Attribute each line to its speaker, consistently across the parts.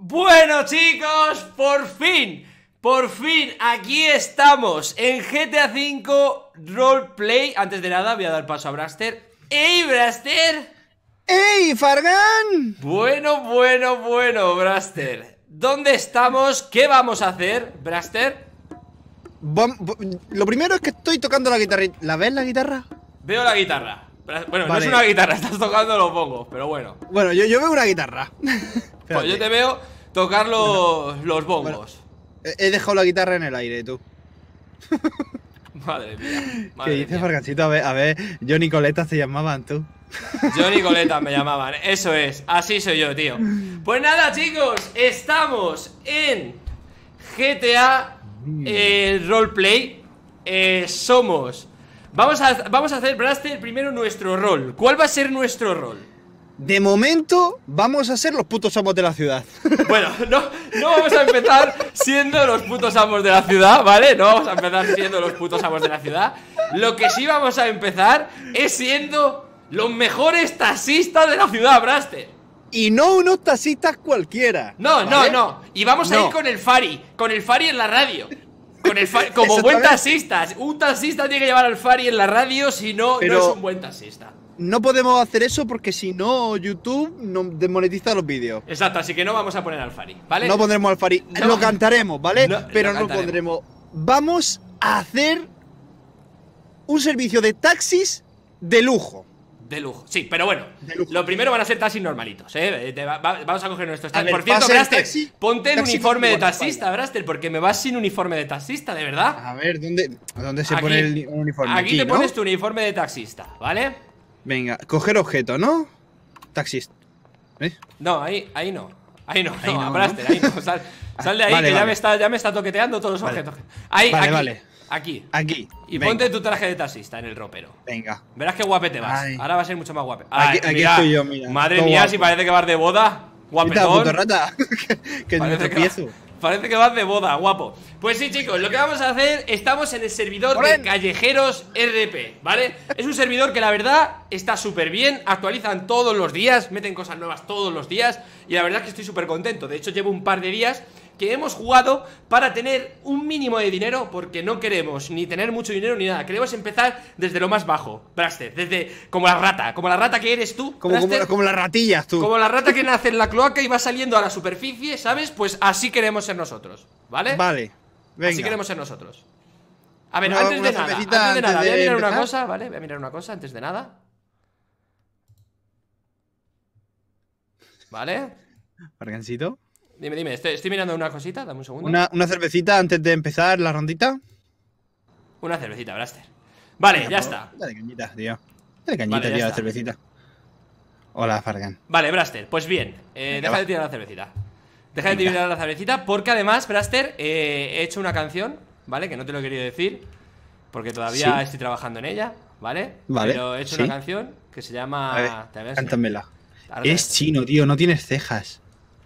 Speaker 1: Bueno chicos, por fin, por fin, aquí estamos en GTA V Roleplay Antes de nada voy a dar paso a Braster ¡Ey Braster!
Speaker 2: ¡Ey Fargan!
Speaker 1: Bueno, bueno, bueno Braster ¿Dónde estamos? ¿Qué vamos a hacer, Braster?
Speaker 2: Lo primero es que estoy tocando la guitarra ¿La ves la guitarra?
Speaker 1: Veo la guitarra bueno, no es una guitarra, estás tocando los bongos, pero bueno.
Speaker 2: Bueno, yo, yo veo una guitarra.
Speaker 1: pues yo te veo tocar los, los bongos.
Speaker 2: he dejado la guitarra en el aire, tú.
Speaker 1: madre mía.
Speaker 2: ¿Qué dices, Fargancito? A ver, a ver, Johnny Coleta se llamaban tú.
Speaker 1: Johnny Coleta me llamaban, eso es, así soy yo, tío. Pues nada, chicos, estamos en GTA eh, Roleplay. Eh, somos Vamos a, vamos a hacer, Blaster, primero nuestro rol. ¿Cuál va a ser nuestro rol?
Speaker 2: De momento, vamos a ser los putos amos de la ciudad.
Speaker 1: Bueno, no, no vamos a empezar siendo los putos amos de la ciudad, ¿vale? No vamos a empezar siendo los putos amos de la ciudad. Lo que sí vamos a empezar es siendo los mejores taxistas de la ciudad, Braster.
Speaker 2: Y no unos taxistas cualquiera.
Speaker 1: No, no, no. Y vamos a ir con el Fari, con el Fari en la radio como buen taxista. Un taxista tiene que llevar al Fari en la radio, si no, no es un buen taxista.
Speaker 2: No podemos hacer eso porque si no, YouTube nos desmonetiza los vídeos.
Speaker 1: Exacto, así que no vamos a poner al Fari, ¿vale?
Speaker 2: No pondremos al Fari. Lo cantaremos, ¿vale? Pero no pondremos. Vamos a hacer un servicio de taxis de lujo.
Speaker 1: De lujo, sí, pero bueno, lo primero van a ser taxis normalitos, ¿eh? vamos a coger nuestros taxis. Por cierto, Braster, ponte el uniforme de taxista, Braster, porque me vas sin uniforme de taxista, ¿de verdad?
Speaker 2: A ver, ¿dónde, dónde se pone el uniforme?
Speaker 1: Aquí, te pones tu uniforme de taxista, ¿vale?
Speaker 2: Venga, coger objeto, ¿no? Taxista. ¿Ves?
Speaker 1: No, ahí, ahí no. Ahí no, ahí no, Braster, ahí no. Sal, de ahí, que Ya, me está, ya me está toqueteando todos los objetos. Ahí, vale, vale. Aquí.
Speaker 2: Aquí.
Speaker 1: Y ponte tu traje de taxista en el ropero.
Speaker 2: Venga.
Speaker 1: Verás qué guapete vas. Ahora va a ser mucho más guapo.
Speaker 2: aquí, estoy yo, mira.
Speaker 1: Madre mía, si parece que vas de boda. Guapetón.
Speaker 2: Puta rata. que
Speaker 1: parece, que, parece que vas de boda, guapo. Pues sí, chicos, lo que vamos a hacer, estamos en el servidor de Callejeros RP, ¿vale? Es un servidor que la verdad está súper bien, actualizan todos los días, meten cosas nuevas todos los días y la verdad es que estoy súper contento. De hecho, llevo un par de días que hemos jugado para tener un mínimo de dinero Porque no queremos ni tener mucho dinero ni nada. Queremos empezar desde lo más bajo, Braster Desde, como la rata, como la rata que eres tú
Speaker 2: Como, como, las ratillas tú.
Speaker 1: Como la rata que nace en la cloaca y va saliendo a la superficie, ¿sabes? Pues así queremos ser nosotros, ¿vale?
Speaker 2: Vale, venga.
Speaker 1: Así queremos ser nosotros. A ver, antes, de nada, antes de nada, voy a mirar una cosa, ¿vale? Voy a mirar una cosa antes de nada. ¿Vale?
Speaker 2: Pargancito
Speaker 1: Dime, dime, estoy, mirando una cosita, dame un segundo.
Speaker 2: Una, cervecita antes de empezar la rondita?
Speaker 1: Una cervecita, Blaster. Vale, ya está.
Speaker 2: Dale cañita, tío. Dale cañita, tío, la cervecita. Hola, Fargan.
Speaker 1: Vale, Braster, pues bien. Eh, deja de tirar la cervecita. Deja de tirar la cervecita porque además, Braster, eh, he hecho una canción, ¿vale? Que no te lo he querido decir porque todavía estoy trabajando en ella, ¿vale? Vale. Pero he hecho una canción que se llama...
Speaker 2: cántamela. Es chino, tío, no tienes cejas.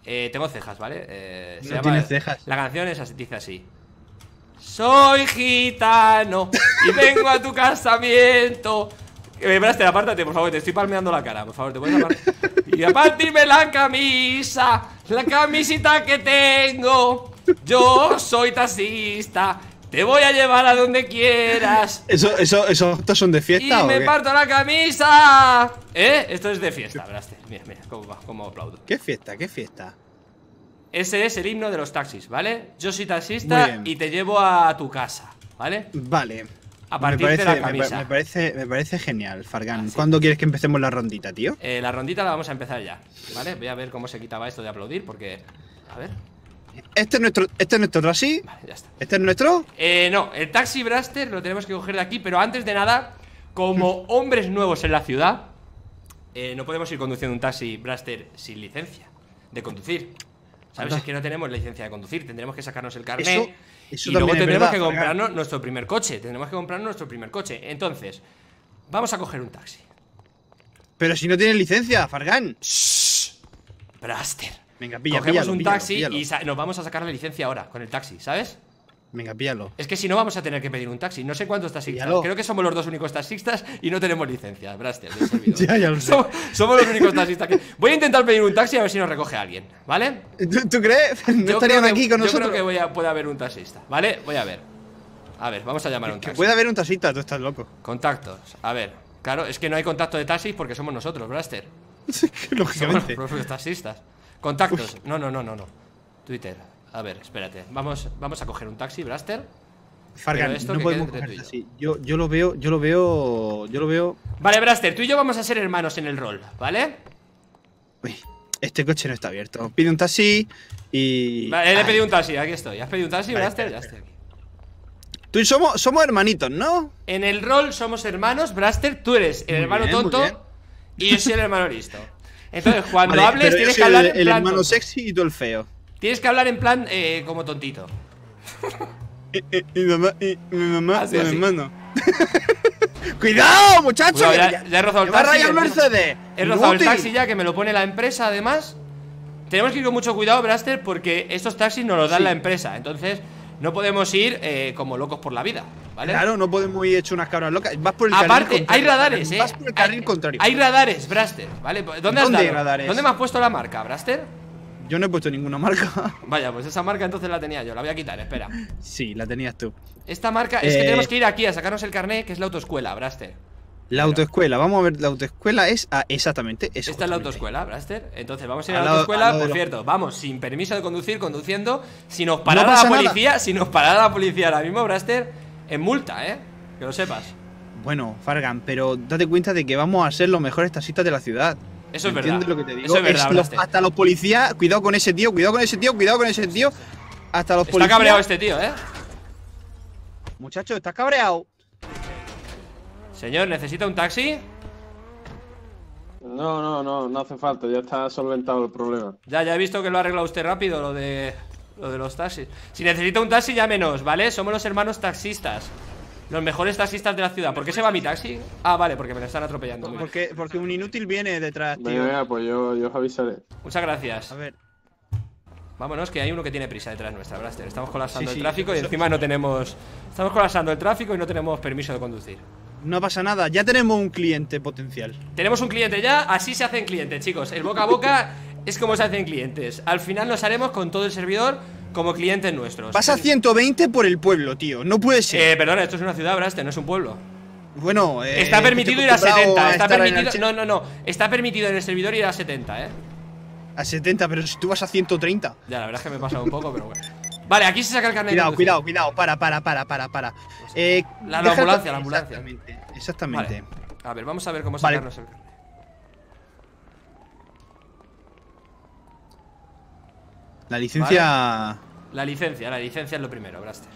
Speaker 1: Eh, tengo cejas, ¿vale? Eh,
Speaker 2: no tienes cejas.
Speaker 1: La canción es así, dice así. Soy gitano y vengo a tu casamiento. Eh, espérate, apártate, por favor, te estoy palmeando la cara, por favor, te puedes apartar. Y a partirme la camisa, la camisita que tengo. Yo soy taxista, te voy a llevar a donde quieras.
Speaker 2: ¿Eso, eso, eso estos son de fiesta?
Speaker 1: Y me parto la camisa. ¿Eh? Esto es de fiesta, Blaster. Mira, mira, cómo, cómo aplaudo.
Speaker 2: ¿Qué fiesta? ¿Qué fiesta?
Speaker 1: Ese es el himno de los taxis, ¿vale? Yo soy taxista y te llevo a tu casa, ¿vale?
Speaker 2: Vale.
Speaker 1: A partir de la camisa.
Speaker 2: Me, parece, me parece genial, Fargan. Ah, ¿Cuándo quieres que empecemos la rondita, tío?
Speaker 1: Eh, la rondita la vamos a empezar ya, ¿vale? Voy a ver cómo se quitaba esto de aplaudir, porque... A ver...
Speaker 2: Este es nuestro, este es nuestro taxi.
Speaker 1: Vale, ya está.
Speaker 2: ¿Este es nuestro?
Speaker 1: Eh, no, el taxi Braster lo tenemos que coger de aquí, pero antes de nada, como hombres nuevos en la ciudad, eh, no podemos ir conduciendo un taxi Braster sin licencia de conducir. ¿Sabes? Es que no tenemos licencia de conducir, tendremos que sacarnos el carnet. y luego tendremos que comprarnos nuestro primer coche. Tendremos que comprarnos nuestro primer coche. Entonces, vamos a coger un taxi.
Speaker 2: Pero si no tienes licencia, Fargan.
Speaker 1: Shh. Braster.
Speaker 2: Venga, pilla,
Speaker 1: Cogemos un taxi y nos vamos a sacar la licencia ahora con el taxi, ¿sabes?
Speaker 2: Venga, píllalo.
Speaker 1: Es que si no vamos a tener que pedir un taxi. No sé cuántos taxistas. Creo que somos los dos únicos taxistas y no tenemos licencia, Braster,
Speaker 2: ya, ya lo sé.
Speaker 1: Somos, los únicos taxistas que. Voy a intentar pedir un taxi a ver si nos recoge alguien, ¿vale?
Speaker 2: ¿Tú, crees? ¿No estarían aquí con nosotros?
Speaker 1: Yo creo que puede haber un taxista, ¿vale? Voy a ver. A ver, vamos a llamar a un taxi.
Speaker 2: puede haber un taxista, tú estás loco.
Speaker 1: Contactos. A ver. Claro, es que no hay contacto de taxis porque somos nosotros, Braster.
Speaker 2: Lógicamente.
Speaker 1: Somos los taxistas. Contactos. No, no, no, no, no. Twitter. A ver, espérate. Vamos, vamos a coger un taxi, Braster.
Speaker 2: Fargan, no podemos coger así. Yo, yo lo veo, yo lo veo, yo lo veo.
Speaker 1: Vale, Braster, tú y yo vamos a ser hermanos en el rol, ¿vale?
Speaker 2: Uy, este coche no está abierto. Pide un taxi y.
Speaker 1: Vale, he pedido un taxi, aquí estoy. ¿Has pedido un taxi, Braster? Ya estoy aquí.
Speaker 2: Tú y somos, somos hermanitos, ¿no?
Speaker 1: En el rol somos hermanos, Braster. Tú eres el hermano tonto y yo soy el hermano listo. Entonces, cuando hables, tienes que hablar
Speaker 2: el, en plan. El hermano sexy y tú el feo.
Speaker 1: Tienes que hablar en plan eh, como tontito.
Speaker 2: mi mamá, y mi mamá, así, mi hermano. ¡Cuidado, muchacho!
Speaker 1: ya, he rozado el taxi. Mercedes! He rozado el taxi ya, que me lo pone la empresa, además. Tenemos que ir con mucho cuidado, Braster, porque estos taxis nos los dan la empresa. Entonces, no podemos ir eh, como locos por la vida, ¿vale?
Speaker 2: Claro, no podemos ir hecho unas cabras locas. Vas por el
Speaker 1: Aparte, hay radares, ¿eh?
Speaker 2: Vas por el carril contrario.
Speaker 1: Hay radares, Braster, ¿vale? ¿Dónde, has ¿Dónde radares? ¿Dónde me has puesto la marca, Braster?
Speaker 2: Yo no he puesto ninguna marca.
Speaker 1: Vaya, pues esa marca entonces la tenía yo. La voy a quitar, espera.
Speaker 2: Sí, la tenías tú.
Speaker 1: Esta marca. Es que eh, tenemos que ir aquí a sacarnos el carnet, que es la autoescuela, Braster.
Speaker 2: La autoescuela, vamos a ver, la autoescuela es ah, exactamente eso.
Speaker 1: Esta es la autoescuela, Braster. Entonces vamos a ir a la autoescuela, por cierto, vamos, sin permiso de conducir, conduciendo. Si nos parara la policía, si nos parara la policía ahora mismo, Braster, en multa, ¿eh? Que lo sepas.
Speaker 2: Bueno, Fargan, pero date cuenta de que vamos a ser los mejores taxistas de la ciudad.
Speaker 1: Eso es verdad.
Speaker 2: Lo que te digo?
Speaker 1: Eso es verdad.
Speaker 2: hasta los policías, cuidado con ese tío, cuidado con ese tío, cuidado con ese tío. Hasta los policías.
Speaker 1: Está cabreado este tío, ¿eh?
Speaker 2: Muchacho, está cabreado.
Speaker 1: Señor, ¿necesita un taxi?
Speaker 3: No, no, no, no hace falta, ya está solventado el problema.
Speaker 1: Ya, ya he visto que lo ha arreglado usted rápido, lo de, lo de los taxis. Si necesita un taxi, llámenos, ¿vale? Somos los hermanos taxistas. Los mejores taxistas de la ciudad. ¿Por qué se va mi taxi? Ah, vale, porque me lo están atropellando.
Speaker 2: Porque, porque un inútil viene detrás, tío.
Speaker 3: Venga, venga, pues yo, yo os avisaré.
Speaker 1: Muchas gracias.
Speaker 2: A ver.
Speaker 1: Vámonos, que hay uno que tiene prisa detrás nuestra, Blaster. Estamos colapsando el tráfico y encima no tenemos. Estamos colapsando el tráfico y no tenemos permiso de conducir.
Speaker 2: No pasa nada, ya tenemos un cliente potencial.
Speaker 1: Tenemos un cliente ya, así se hacen clientes, chicos. El boca a boca es como se hacen clientes. Al final nos haremos con todo el servidor como clientes nuestros.
Speaker 2: Pasa 120 por el pueblo, tío. No puede ser.
Speaker 1: Eh, perdona, esto es una ciudad, Braste, no es un pueblo.
Speaker 2: Bueno, eh,
Speaker 1: está permitido ir a 70. está permitido. No, no, no. Está permitido en el servidor ir a 70, eh.
Speaker 2: A 70, pero si tú vas a 130.
Speaker 1: Ya, la verdad es que me he pasado un poco, pero bueno. Vale, aquí se saca el carnet.
Speaker 2: Cuidado, cuidado, cuidado. Para, para, para, para, para.
Speaker 1: Eh, la, ambulancia, la ambulancia.
Speaker 2: Exactamente. exactamente.
Speaker 1: A ver, vamos a ver cómo sacarnos el carnet.
Speaker 2: La licencia.
Speaker 1: La licencia, la licencia es lo primero, Braster.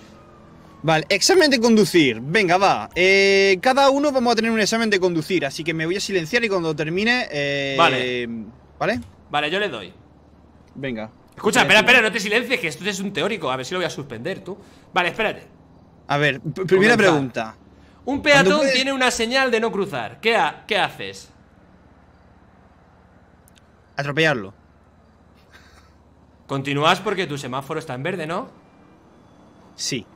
Speaker 2: Vale, examen de conducir. Venga, va. Eh, cada uno vamos a tener un examen de conducir, así que me voy a silenciar y cuando termine. Eh,
Speaker 1: vale.
Speaker 2: ¿Vale?
Speaker 1: Vale, yo le doy.
Speaker 2: Venga.
Speaker 1: Escucha, espera, espera, no te silencies, que esto es un teórico. A ver si lo voy a suspender tú. Vale, espérate.
Speaker 2: A ver, primera pregunta.
Speaker 1: Un peatón tiene una señal de no cruzar. ¿Qué, ¿Qué haces?
Speaker 2: Atropellarlo.
Speaker 1: Continúas porque tu semáforo está en verde, ¿no?
Speaker 2: Sí.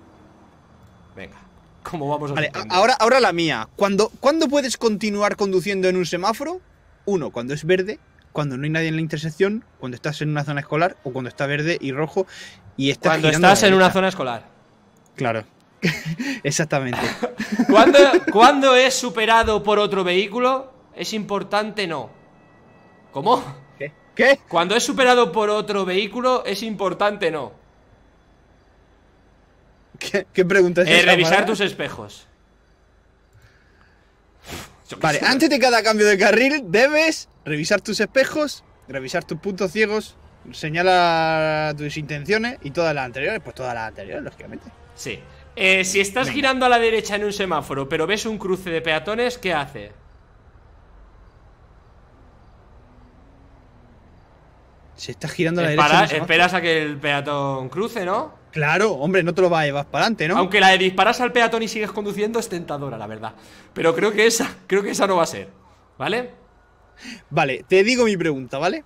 Speaker 1: Venga. ¿Cómo vamos a
Speaker 2: Vale, ahora, ahora la mía. ¿Cuándo, ¿Cuándo puedes continuar conduciendo en un semáforo? Uno, cuando es verde, cuando no hay nadie en la intersección, cuando estás en una zona escolar o cuando está verde y rojo y estás
Speaker 1: Cuando estás en una zona escolar.
Speaker 2: Claro. Exactamente.
Speaker 1: ¿Cuándo, ¿Cuándo es superado por otro vehículo? Es importante no. ¿Cómo?
Speaker 2: ¿Qué?
Speaker 1: Cuando es superado por otro vehículo, es importante no.
Speaker 2: ¿Qué, pregunta es
Speaker 1: eh, Revisar tus espejos.
Speaker 2: Vale, antes de cada cambio de carril debes revisar tus espejos, revisar tus puntos ciegos, señala tus intenciones y todas las anteriores, pues todas las anteriores, lógicamente.
Speaker 1: Sí. Eh, si estás girando a la derecha en un semáforo, pero ves un cruce de peatones, ¿qué hace?
Speaker 2: Se está girando a la derecha.
Speaker 1: esperas a que el peatón cruce, ¿no?
Speaker 2: Claro, hombre, no te lo vas a llevar para adelante, ¿no?
Speaker 1: Aunque la de disparas al peatón y sigues conduciendo es tentadora, la verdad. Pero creo que esa, creo que esa no va a ser. ¿Vale?
Speaker 2: Vale, te digo mi pregunta, ¿vale?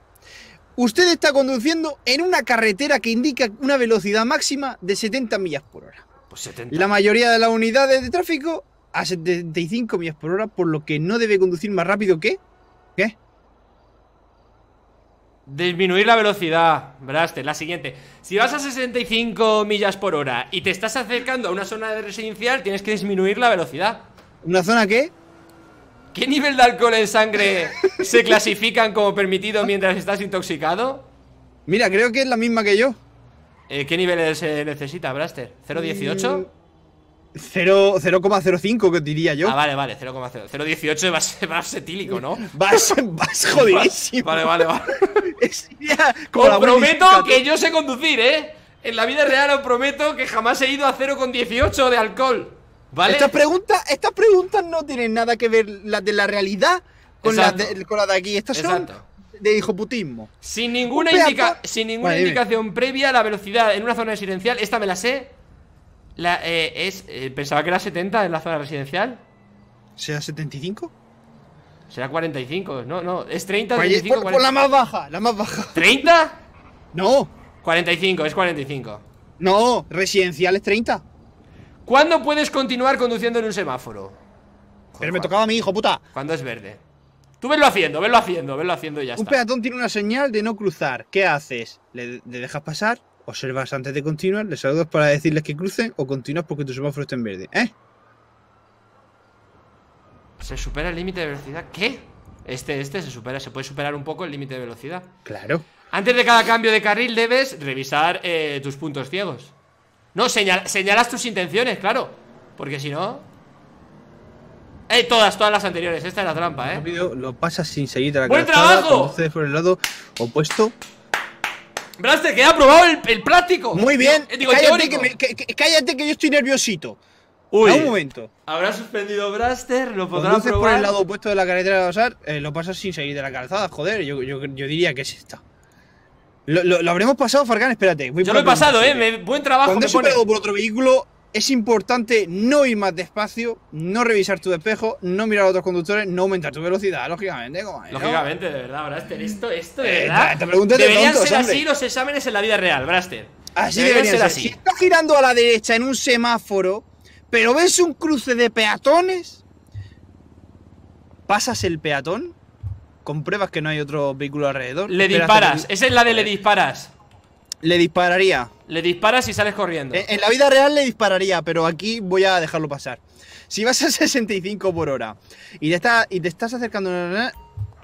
Speaker 2: Usted está conduciendo en una carretera que indica una velocidad máxima de 70 millas por hora.
Speaker 1: Pues 70.
Speaker 2: La mayoría de las unidades de tráfico a 75 millas por hora, por lo que no debe conducir más rápido que. ¿Qué?
Speaker 1: Disminuir la velocidad, Braster, la siguiente Si vas a 65 millas por hora y te estás acercando a una zona de residencial Tienes que disminuir la velocidad
Speaker 2: ¿Una zona qué?
Speaker 1: ¿Qué nivel de alcohol en sangre se clasifican como permitido mientras estás intoxicado?
Speaker 2: Mira, creo que es la misma que yo
Speaker 1: Eh, ¿Qué nivel se necesita, Braster? ¿018?
Speaker 2: 0 0,05 que diría yo
Speaker 1: Ah, vale, vale, 0,0 0,18 va a ser, ser etílico, ¿no?
Speaker 2: Vas, vas jodidísimo
Speaker 1: Vale, vale, vale
Speaker 2: como la
Speaker 1: Os prometo que yo sé conducir, ¿eh? En la vida real os prometo que jamás he ido a 0,18 de alcohol ¿Vale?
Speaker 2: Estas preguntas, estas preguntas no tienen nada que ver las de la realidad con las de, con las de aquí. Estas
Speaker 1: Exacto.
Speaker 2: son de hijoputismo.
Speaker 1: Sin ninguna, indica- sin ninguna
Speaker 2: Vale,
Speaker 1: indicación previa, la velocidad en una zona residencial, esta me la sé. La, eh, es, eh, pensaba que era 70 en la zona residencial.
Speaker 2: ¿Sea 75?
Speaker 1: Será 45, no, no, es 30,
Speaker 2: Pues,
Speaker 1: 35,
Speaker 2: por, por la más baja, la más baja.
Speaker 1: ¿30?
Speaker 2: No,
Speaker 1: 45, es 45.
Speaker 2: no, residencial es 30.
Speaker 1: ¿Cuándo puedes continuar conduciendo en un semáforo?
Speaker 2: Pero me tocaba a mi hijo, puta.
Speaker 1: Cuando es verde. Tú venlo haciendo, venlo haciendo, venlo haciendo y ya
Speaker 2: Un
Speaker 1: está.
Speaker 2: peatón tiene una señal de no cruzar. ¿Qué haces? ¿Le, le dejas pasar? ¿Observas antes de continuar? ¿Le saludas para decirles que crucen? ¿O continúas porque tu semáforo está en verde? ¿Eh?
Speaker 1: ¿Se supera el límite de velocidad? ¿Qué? Este, este se supera, se puede superar un poco el límite de velocidad.
Speaker 2: Claro.
Speaker 1: Antes de cada cambio de carril debes revisar eh, tus puntos ciegos. No, señal- señalas tus intenciones, claro. Porque si no. Eh, todas, todas las anteriores. Esta es la trampa, eh.
Speaker 2: Rápido, lo pasas sin seguir a la
Speaker 1: ¡Buen
Speaker 2: calzada,
Speaker 1: trabajo!
Speaker 2: por el lado opuesto.
Speaker 1: Braster, que he aprobado el, el práctico.
Speaker 2: Muy bien.
Speaker 1: Digo,
Speaker 2: cállate, que me- que- que- cállate que yo estoy nerviosito.
Speaker 1: Uy,
Speaker 2: A un momento.
Speaker 1: habrá suspendido Braster, lo podrá
Speaker 2: Conduces por
Speaker 1: probar.
Speaker 2: el lado opuesto de la carretera de pasar, eh, lo pasas sin seguir de la calzada. Joder, yo, yo, yo diría que es esta. Lo, lo- lo habremos pasado, Fargan, espérate. voy
Speaker 1: Yo lo he pasado, eh. me- buen trabajo.
Speaker 2: Cuando
Speaker 1: me pone.
Speaker 2: superado por otro vehículo, es importante no ir más despacio, no revisar tu espejo, no mirar a otros conductores, no aumentar tu velocidad, lógicamente. como.
Speaker 1: Lógicamente, de verdad, Braster. Esto, esto de
Speaker 2: Eh,
Speaker 1: verdad.
Speaker 2: te- de
Speaker 1: Deberían
Speaker 2: tontos,
Speaker 1: ser
Speaker 2: hombre.
Speaker 1: así los exámenes en la vida real, Braster.
Speaker 2: Así
Speaker 1: Deberían
Speaker 2: debería ser.
Speaker 1: ser
Speaker 2: Si
Speaker 1: así.
Speaker 2: estás girando a la derecha en un semáforo, pero ves un cruce de peatones, pasas el peatón, compruebas que no hay otro vehículo alrededor.
Speaker 1: Le disparas. Esa es la de le disparas.
Speaker 2: Le dispararía.
Speaker 1: Le disparas y sales corriendo.
Speaker 2: En, en la vida real le dispararía, pero aquí voy a dejarlo pasar. Si vas a 65 por hora y te, está- y te estás acercando,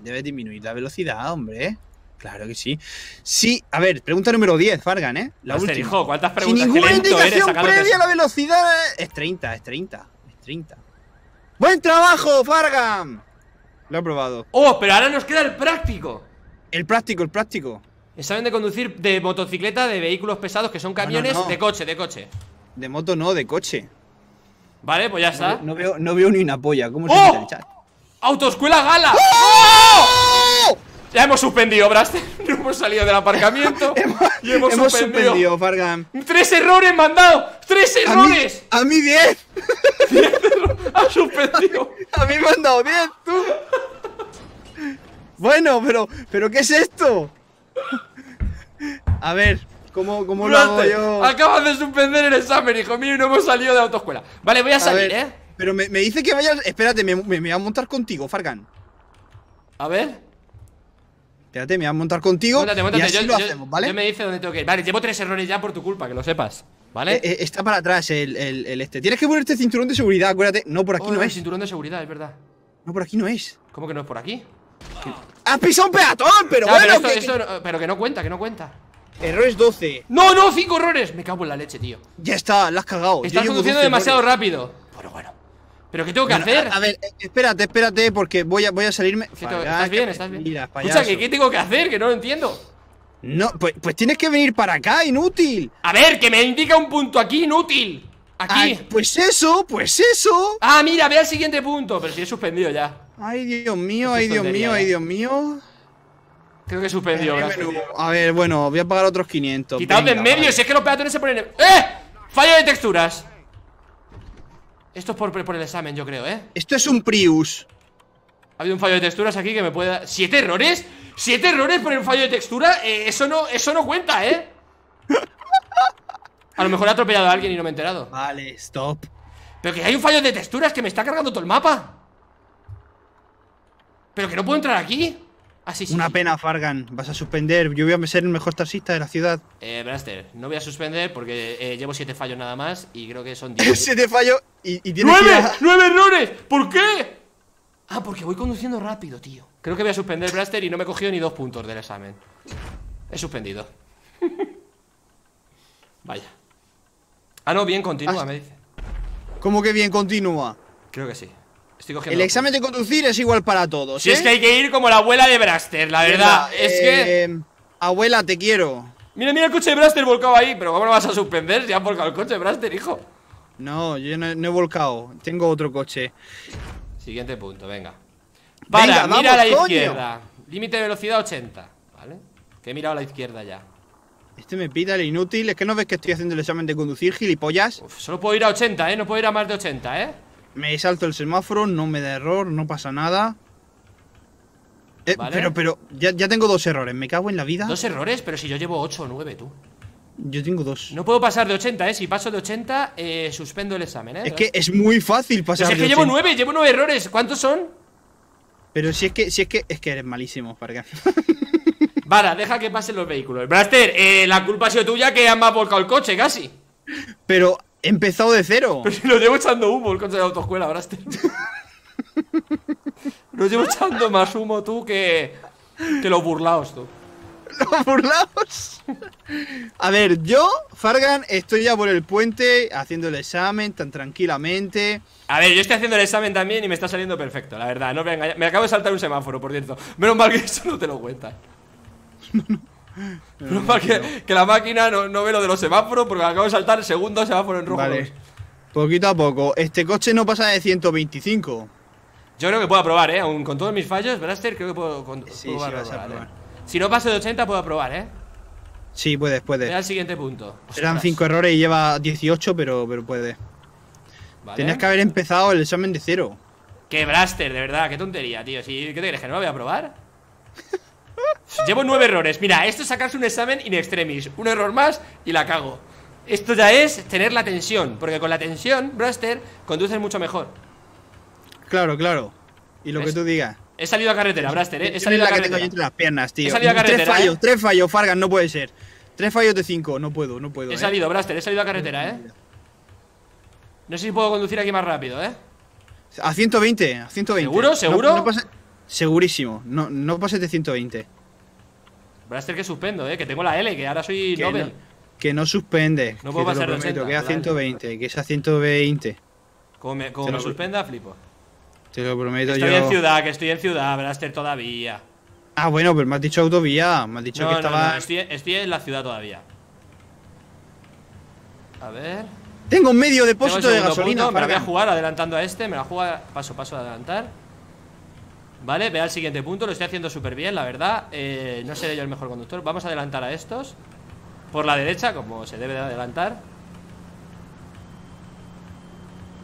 Speaker 2: debes disminuir la velocidad, hombre. Claro que sí. Sí, a ver, pregunta número 10, Fargan, ¿eh? La última.
Speaker 1: hijo, ¿cuántas
Speaker 2: Sin
Speaker 1: preguntas? Qué
Speaker 2: ninguna indicación previa la velocidad. Es 30, es 30, es 30. ¡Buen trabajo, Fargan! Lo he probado.
Speaker 1: Oh, pero ahora nos queda el práctico.
Speaker 2: El práctico, el práctico.
Speaker 1: Examen de conducir de motocicleta, de vehículos pesados, que son camiones,
Speaker 2: no.
Speaker 1: de coche, de coche.
Speaker 2: De moto no, de coche.
Speaker 1: Vale, pues ya está.
Speaker 2: No veo, no veo ni una polla. ¿Cómo se
Speaker 1: ¡Oh!
Speaker 2: quita el chat?
Speaker 1: ¡Autoescuela Gala!
Speaker 2: ¡Oh!
Speaker 1: Ya hemos suspendido, Braster. No hemos salido del aparcamiento. y hemos,
Speaker 2: Hemos
Speaker 1: suspendido.
Speaker 2: suspendido, Fargan.
Speaker 1: ¡Tres errores me han dado! ¡Tres
Speaker 2: A mí,
Speaker 1: errores!
Speaker 2: a mí 10.
Speaker 1: ¡Ha suspendido!
Speaker 2: A mí me han dado 10, tú. Bueno, pero, pero ¿qué es esto? A ver, ¿cómo, cómo lo hago yo?
Speaker 1: acabas de suspender el examen, hijo mío, y no hemos salido de autoescuela. Vale, voy a
Speaker 2: A
Speaker 1: salir,
Speaker 2: ver,
Speaker 1: ¿eh?
Speaker 2: Pero me, me dice que vayas. Espérate, me, me, me voy a montar contigo, Fargan.
Speaker 1: A ver.
Speaker 2: Espérate, me voy a montar contigo.
Speaker 1: Móntate, móntate.
Speaker 2: Y así
Speaker 1: Yo,
Speaker 2: lo
Speaker 1: yo-
Speaker 2: hacemos, ¿vale?
Speaker 1: yo me dice dónde tengo que ir. Vale, llevo tres errores ya por tu culpa, que lo sepas. ¿Vale?
Speaker 2: Eh, eh, está para atrás el, el- el este. Tienes que ponerte cinturón de seguridad, acuérdate. No, por aquí
Speaker 1: Oh,
Speaker 2: no
Speaker 1: el
Speaker 2: es.
Speaker 1: cinturón de seguridad, es verdad.
Speaker 2: No, por aquí no es.
Speaker 1: ¿Cómo que no es por aquí?
Speaker 2: ¡Has pisado un peatón! Pero bueno,
Speaker 1: pero, esto-
Speaker 2: que-
Speaker 1: esto no- pero que no cuenta, que no cuenta.
Speaker 2: Errores 12.
Speaker 1: ¡No, no! ¡Cinco errores! Me cago en la leche, tío.
Speaker 2: Ya está, la has cagado.
Speaker 1: Estás conduciendo
Speaker 2: 12
Speaker 1: demasiado
Speaker 2: errores.
Speaker 1: rápido. Bueno, bueno. ¿Pero qué tengo que
Speaker 2: Bueno,
Speaker 1: hacer?
Speaker 2: A, a ver, eh, espérate, espérate, porque voy a, voy a salirme.
Speaker 1: ¿Qué ¿Estás bien? ¿Estás bien?
Speaker 2: mentiras,
Speaker 1: Escucha. ¿que ¿qué tengo que hacer? Que no lo entiendo.
Speaker 2: No, pues, pues tienes que venir para acá, inútil.
Speaker 1: A ver, que me indica un punto aquí, inútil. Aquí.
Speaker 2: Pues eso, pues eso.
Speaker 1: Ah, mira, ve al siguiente punto. Pero si he suspendido ya.
Speaker 2: Ay, Dios mío,
Speaker 1: Qué
Speaker 2: ay, Dios mío, ay. Dios mío.
Speaker 1: Creo que Braster.
Speaker 2: menú. A ver, bueno, voy a pagar otros 500.
Speaker 1: Quitaos de en medio,
Speaker 2: vale.
Speaker 1: si es que los peatones se ponen. en- ¡Eh! Fallo de texturas. Esto es por, por el examen, yo creo, ¿eh?
Speaker 2: Esto es un Prius.
Speaker 1: Ha habido un fallo de texturas aquí que me puede dar... ¿Siete errores? ¿Siete errores por el fallo de textura? Eh, eso, no, eso no cuenta, ¿eh? A lo mejor he atropellado a alguien y no me he enterado
Speaker 2: Vale, stop.
Speaker 1: Pero que hay un fallo de texturas que me está cargando todo el mapa Pero que no puedo entrar aquí Ah, sí, sí,
Speaker 2: Una pena, Fargan. Vas a suspender. Yo voy a ser el mejor taxista de la ciudad.
Speaker 1: Eh, Braster, no voy a suspender porque eh, llevo siete fallos nada más Y creo que son 10
Speaker 2: Se te fallo y, y tienes
Speaker 1: ¡Nueve!
Speaker 2: a-
Speaker 1: ¡Nueve errores! ¿Por qué? Ah, porque voy conduciendo rápido, tío Creo que voy a suspender Blaster y no me he cogido ni dos puntos del examen He suspendido Vaya Ah, no, bien, continúa,
Speaker 2: Ah,
Speaker 1: me dice
Speaker 2: ¿Cómo que bien continúa?
Speaker 1: Creo que sí Estoy cogiendo
Speaker 2: El examen de conducir es igual para todos.
Speaker 1: Si
Speaker 2: ¿eh?
Speaker 1: es que hay que ir como la abuela de Braster, la verdad Es que...
Speaker 2: Eh, Abuela, te quiero.
Speaker 1: Mira, mira el coche de Braster volcado ahí Pero ¿cómo lo vas a suspender si has volcado el coche de Braster, hijo?
Speaker 2: No, yo no, no he volcado. Tengo otro coche.
Speaker 1: Siguiente punto, venga Para,
Speaker 2: Venga,
Speaker 1: mira a la
Speaker 2: coño.
Speaker 1: izquierda Límite de velocidad 80 ¿Vale? Que he mirado a la izquierda ya
Speaker 2: Este me pita el inútil. Es que no ves que estoy haciendo el examen de conducir, gilipollas.
Speaker 1: Uf, solo puedo ir a 80, ¿eh? No puedo ir a más de 80, ¿eh?
Speaker 2: Me salto el semáforo, no me da error, no pasa nada. Eh,
Speaker 1: Vale.
Speaker 2: Pero, pero, ya, ya tengo dos errores. Me cago en la vida.
Speaker 1: Dos errores, pero si yo llevo 8 o 9, tú
Speaker 2: Yo tengo dos.
Speaker 1: No puedo pasar de 80, ¿eh? Si paso de 80, eh, suspendo el examen, ¿eh?
Speaker 2: Es que es muy fácil
Speaker 1: Pues
Speaker 2: pasar
Speaker 1: es que llevo
Speaker 2: 80.
Speaker 1: 9, llevo 9 errores ¿Cuántos son?
Speaker 2: Pero si es que, si es que, es que eres malísimo, Fargan.
Speaker 1: Vara, deja que pasen los vehículos Braster, eh, la culpa ha sido tuya que me ha volcado el coche, casi
Speaker 2: Pero he empezado de cero.
Speaker 1: Pero si lo llevo echando humo el coche de la autoescuela, Braster Lo llevo echando más humo tú que... Que los burlaos, tú
Speaker 2: Los burlados. A ver, yo, Fargan, estoy ya por el puente haciendo el examen tan tranquilamente.
Speaker 1: A ver, yo estoy haciendo el examen también y me está saliendo perfecto, la verdad, no me. Me acabo de saltar un semáforo, por cierto. Menos mal que eso no te lo cuentan. Menos mal que, que la máquina no, no ve lo de los semáforos porque acabo de saltar el segundo semáforo en rojo.
Speaker 2: Vale. Poquito a poco. Este coche no pasa de 125.
Speaker 1: Yo creo que puedo aprobar, ¿eh? Aún con todos mis fallos, Braster, creo que puedo, con-
Speaker 2: Sí,
Speaker 1: puedo
Speaker 2: sí, vas a.
Speaker 1: ¿eh? Si no paso de 80, puedo aprobar, ¿eh?
Speaker 2: Sí, puedes, puedes.
Speaker 1: al siguiente punto.
Speaker 2: Eran
Speaker 1: Ostras,
Speaker 2: 5 errores y lleva 18, pero, pero puede.
Speaker 1: ¿vale?
Speaker 2: Tenías que haber empezado el examen de cero.
Speaker 1: Qué Braster, de verdad, qué tontería, tío. Si, ¿Qué te crees? ¿Que no lo voy a probar? Llevo nueve errores. Mira, esto es sacarse un examen in extremis. Un error más y la cago. Esto ya es tener la tensión. Porque con la tensión, Braster, conduces mucho mejor.
Speaker 2: Claro, claro. Y lo
Speaker 1: ¿Ves?
Speaker 2: que tú digas.
Speaker 1: He salido a carretera, Braster, ¿eh? He salido a
Speaker 2: la que tengo yo
Speaker 1: carretera.
Speaker 2: entre las piernas, tío.
Speaker 1: He salido a
Speaker 2: tres
Speaker 1: carretera,
Speaker 2: fallos,
Speaker 1: ¿eh?
Speaker 2: tres fallos, Fargan, no puede ser. Tres fallos de cinco, no puedo, no puedo.
Speaker 1: He
Speaker 2: ¿eh?
Speaker 1: salido, Braster, he salido a carretera, ¿eh? No sé si puedo conducir aquí más rápido, ¿eh?
Speaker 2: A 120, a 120.
Speaker 1: ¿Seguro? ¿Seguro?
Speaker 2: no Segurísimo, no, no pases de 120.
Speaker 1: Braster que suspendo, ¿eh? Que tengo la L, que ahora soy
Speaker 2: Que
Speaker 1: Nobel.
Speaker 2: no, que no suspende.
Speaker 1: No puedo pasar de
Speaker 2: lo prometo,
Speaker 1: 80,
Speaker 2: que a
Speaker 1: vale.
Speaker 2: 120, que es a 120.
Speaker 1: Como me, como
Speaker 2: Te
Speaker 1: me
Speaker 2: lo-
Speaker 1: suspenda, flipo.
Speaker 2: Te lo prometo
Speaker 1: Estoy
Speaker 2: yo.
Speaker 1: en ciudad, que estoy en ciudad, Braster, todavía.
Speaker 2: Ah, bueno, pero me has dicho autovía. Me has dicho
Speaker 1: No,
Speaker 2: que
Speaker 1: no,
Speaker 2: estaba.
Speaker 1: no, estoy, estoy en la ciudad todavía. A ver.
Speaker 2: Tengo medio
Speaker 1: Tengo el
Speaker 2: depósito de gasolina.
Speaker 1: punto, me la voy a jugar adelantando a este. Me la juego paso, paso a adelantar. Vale, ve al siguiente punto. Lo estoy haciendo súper bien, la verdad. Eh, no seré yo el mejor conductor. Vamos a adelantar a estos. Por la derecha, como se debe de adelantar.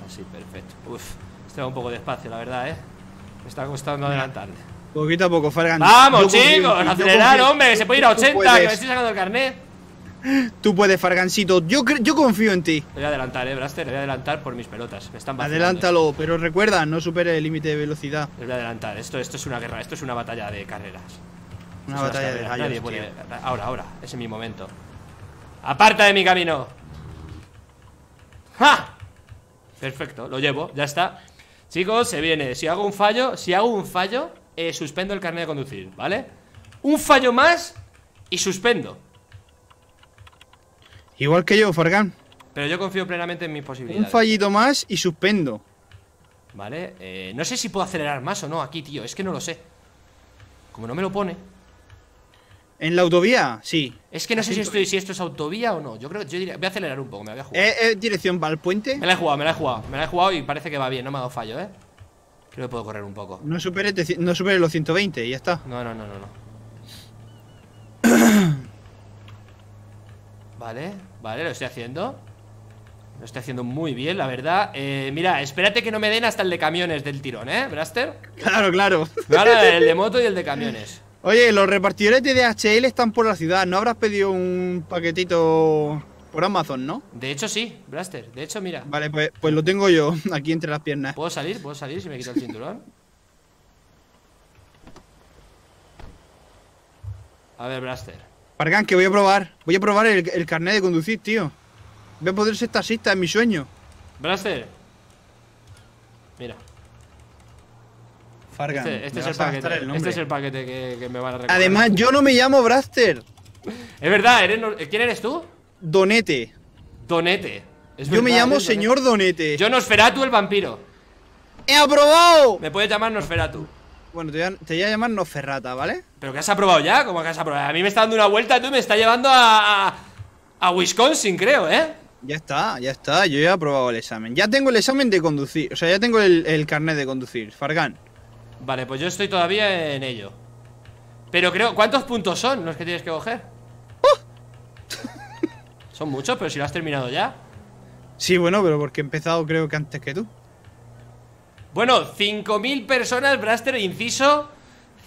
Speaker 1: Así, perfecto. Uf, este va un poco despacio, la verdad, eh. Me está costando adelantarle.
Speaker 2: Poquito a poco, Fargan.
Speaker 1: ¡Vamos,
Speaker 2: Yo
Speaker 1: chicos! ¡Acelerar,
Speaker 2: confío
Speaker 1: hombre! Que se puede ir a
Speaker 2: Tú
Speaker 1: 80, que me estoy sacando el carnet.
Speaker 2: Tú puedes, Fargancito. Yo, yo confío en ti.
Speaker 1: Voy a adelantar, eh, Braster. Voy a adelantar por mis pelotas. Me están vacilando.
Speaker 2: Adelántalo, pero recuerda, no supere el límite de velocidad.
Speaker 1: Les voy a adelantar. Esto, esto es una guerra, esto es una batalla de carreras.
Speaker 2: Una
Speaker 1: Esto
Speaker 2: batalla de
Speaker 1: carreras,
Speaker 2: gallos,
Speaker 1: Nadie puede. Ahora, ahora, ese es mi momento. ¡Aparta de mi camino! ¡Ja! Perfecto, lo llevo, ya está. Chicos, se viene. Si hago un fallo, si hago un fallo, eh, suspendo el carnet de conducir, ¿vale? Un fallo más y suspendo.
Speaker 2: Igual que yo, Fargan.
Speaker 1: Pero yo confío plenamente en mis
Speaker 2: Un
Speaker 1: posibilidades.
Speaker 2: fallito más y suspendo.
Speaker 1: ¿Vale? Eh, no sé si puedo acelerar más o no aquí, tío. Es que no lo sé. Como no me lo pone.
Speaker 2: En la autovía, sí.
Speaker 1: Es que no sé si, estoy, si esto es autovía o no. Yo creo que yo diría. Voy a acelerar un poco, me la voy a jugar.
Speaker 2: ¿Es, es dirección para el puente?
Speaker 1: Me la he jugado, me la he jugado. Me la he jugado y parece que va bien, no me ha dado fallo, ¿eh? Creo que puedo correr un poco.
Speaker 2: No supere, no supere los 120 y ya está.
Speaker 1: No, no, no, no, no. Vale, vale, lo estoy haciendo. Lo estoy haciendo muy bien, la verdad eh, Mira, espérate que no me den hasta el de camiones del tirón, ¿eh, Braster?
Speaker 2: Claro, claro.
Speaker 1: Vale, el de moto y el de camiones
Speaker 2: Oye, los repartidores de DHL están por la ciudad. ¿No habrás pedido un paquetito por Amazon, no?
Speaker 1: De hecho sí, Braster, de hecho mira
Speaker 2: Vale, pues, pues lo tengo yo aquí entre las piernas.
Speaker 1: ¿Puedo salir? ¿Puedo salir si me quito el cinturón? A ver, Braster
Speaker 2: Fargan, que voy a probar. Voy a probar el, el carnet de conducir, tío. Voy a poder ser taxista, es mi sueño.
Speaker 1: Braster Mira
Speaker 2: Fargan,
Speaker 1: Este, este es, el paquete,
Speaker 2: el
Speaker 1: este es el paquete que, que me van a recoger
Speaker 2: Además, yo no me llamo Braster.
Speaker 1: Es verdad, ¿eres no- ¿quién eres tú?
Speaker 2: Donete.
Speaker 1: Donete Es
Speaker 2: yo me llamo
Speaker 1: Donete.
Speaker 2: señor Donete.
Speaker 1: Yo Nosferatu el vampiro
Speaker 2: ¡He aprobado!
Speaker 1: Me puedes llamar Nosferatu
Speaker 2: Bueno, te voy, a, te voy a llamar Noferrata, ¿vale?
Speaker 1: ¿Pero qué has aprobado ya? ¿Cómo que has aprobado? A mí me está dando una vuelta, tú me está llevando a, a, a Wisconsin, creo, ¿eh?
Speaker 2: Ya está, ya está. Yo ya he aprobado el examen. Ya tengo el examen de conducir. O sea, ya tengo el, el carnet de conducir. Fargan.
Speaker 1: Vale, pues yo estoy todavía en ello Pero creo, ¿cuántos puntos son los que tienes que coger?
Speaker 2: ¡Oh!
Speaker 1: Son muchos, pero si lo has terminado ya
Speaker 2: Sí, bueno, pero porque he empezado creo que antes que tú.
Speaker 1: Bueno, 5.000 personas, Braster, inciso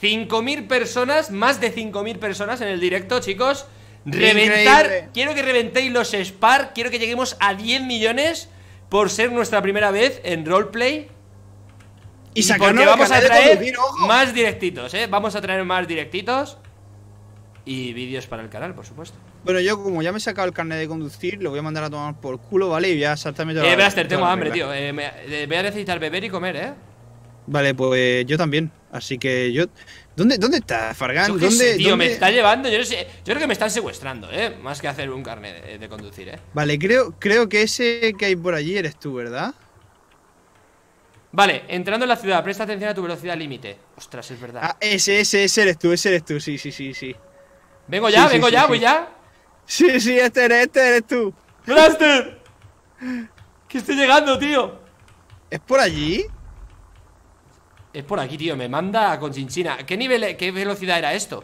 Speaker 1: 5.000 personas, más de 5.000 personas en el directo, chicos Reventar,
Speaker 2: Increíble.
Speaker 1: quiero que reventéis los Spark Quiero que lleguemos a 10 millones Por ser nuestra primera vez en roleplay
Speaker 2: Y
Speaker 1: porque
Speaker 2: el
Speaker 1: vamos a traer más directitos, ¿eh? Vamos a traer más directitos Y vídeos para el canal, por supuesto
Speaker 2: Bueno, yo como ya me he sacado el carnet de conducir, lo voy a mandar a tomar por culo, ¿vale? Y voy a saltarme toda
Speaker 1: Eh,
Speaker 2: la-
Speaker 1: Blaster, tengo hambre, tío eh, me- eh, Voy a necesitar beber y comer, ¿eh?
Speaker 2: Vale, pues yo también. Así que yo. ¿Dónde, dónde está Fargan?
Speaker 1: Yo qué
Speaker 2: ¿Dónde,
Speaker 1: sé, tío, me
Speaker 2: dónde-
Speaker 1: está llevando Yo no sé, yo creo que me están secuestrando, ¿eh? Más que hacer un carnet de, de conducir, ¿eh?
Speaker 2: Vale, creo, creo que ese que hay por allí eres tú, ¿verdad?
Speaker 1: Vale, entrando en la ciudad, presta atención a tu velocidad límite Ostras, es verdad
Speaker 2: Ah, ese, ese, ese eres tú, ese eres tú, sí, sí, sí, sí.
Speaker 1: Vengo ya,
Speaker 2: sí,
Speaker 1: vengo
Speaker 2: sí,
Speaker 1: ya,
Speaker 2: sí.
Speaker 1: voy ya
Speaker 2: Sí, sí, este eres, este eres tú.
Speaker 1: ¡Blaster! Que estoy llegando, tío
Speaker 2: ¿Es por allí?
Speaker 1: Es por aquí, tío, me manda a Conchinchina ¿Qué nivel, qué velocidad era esto?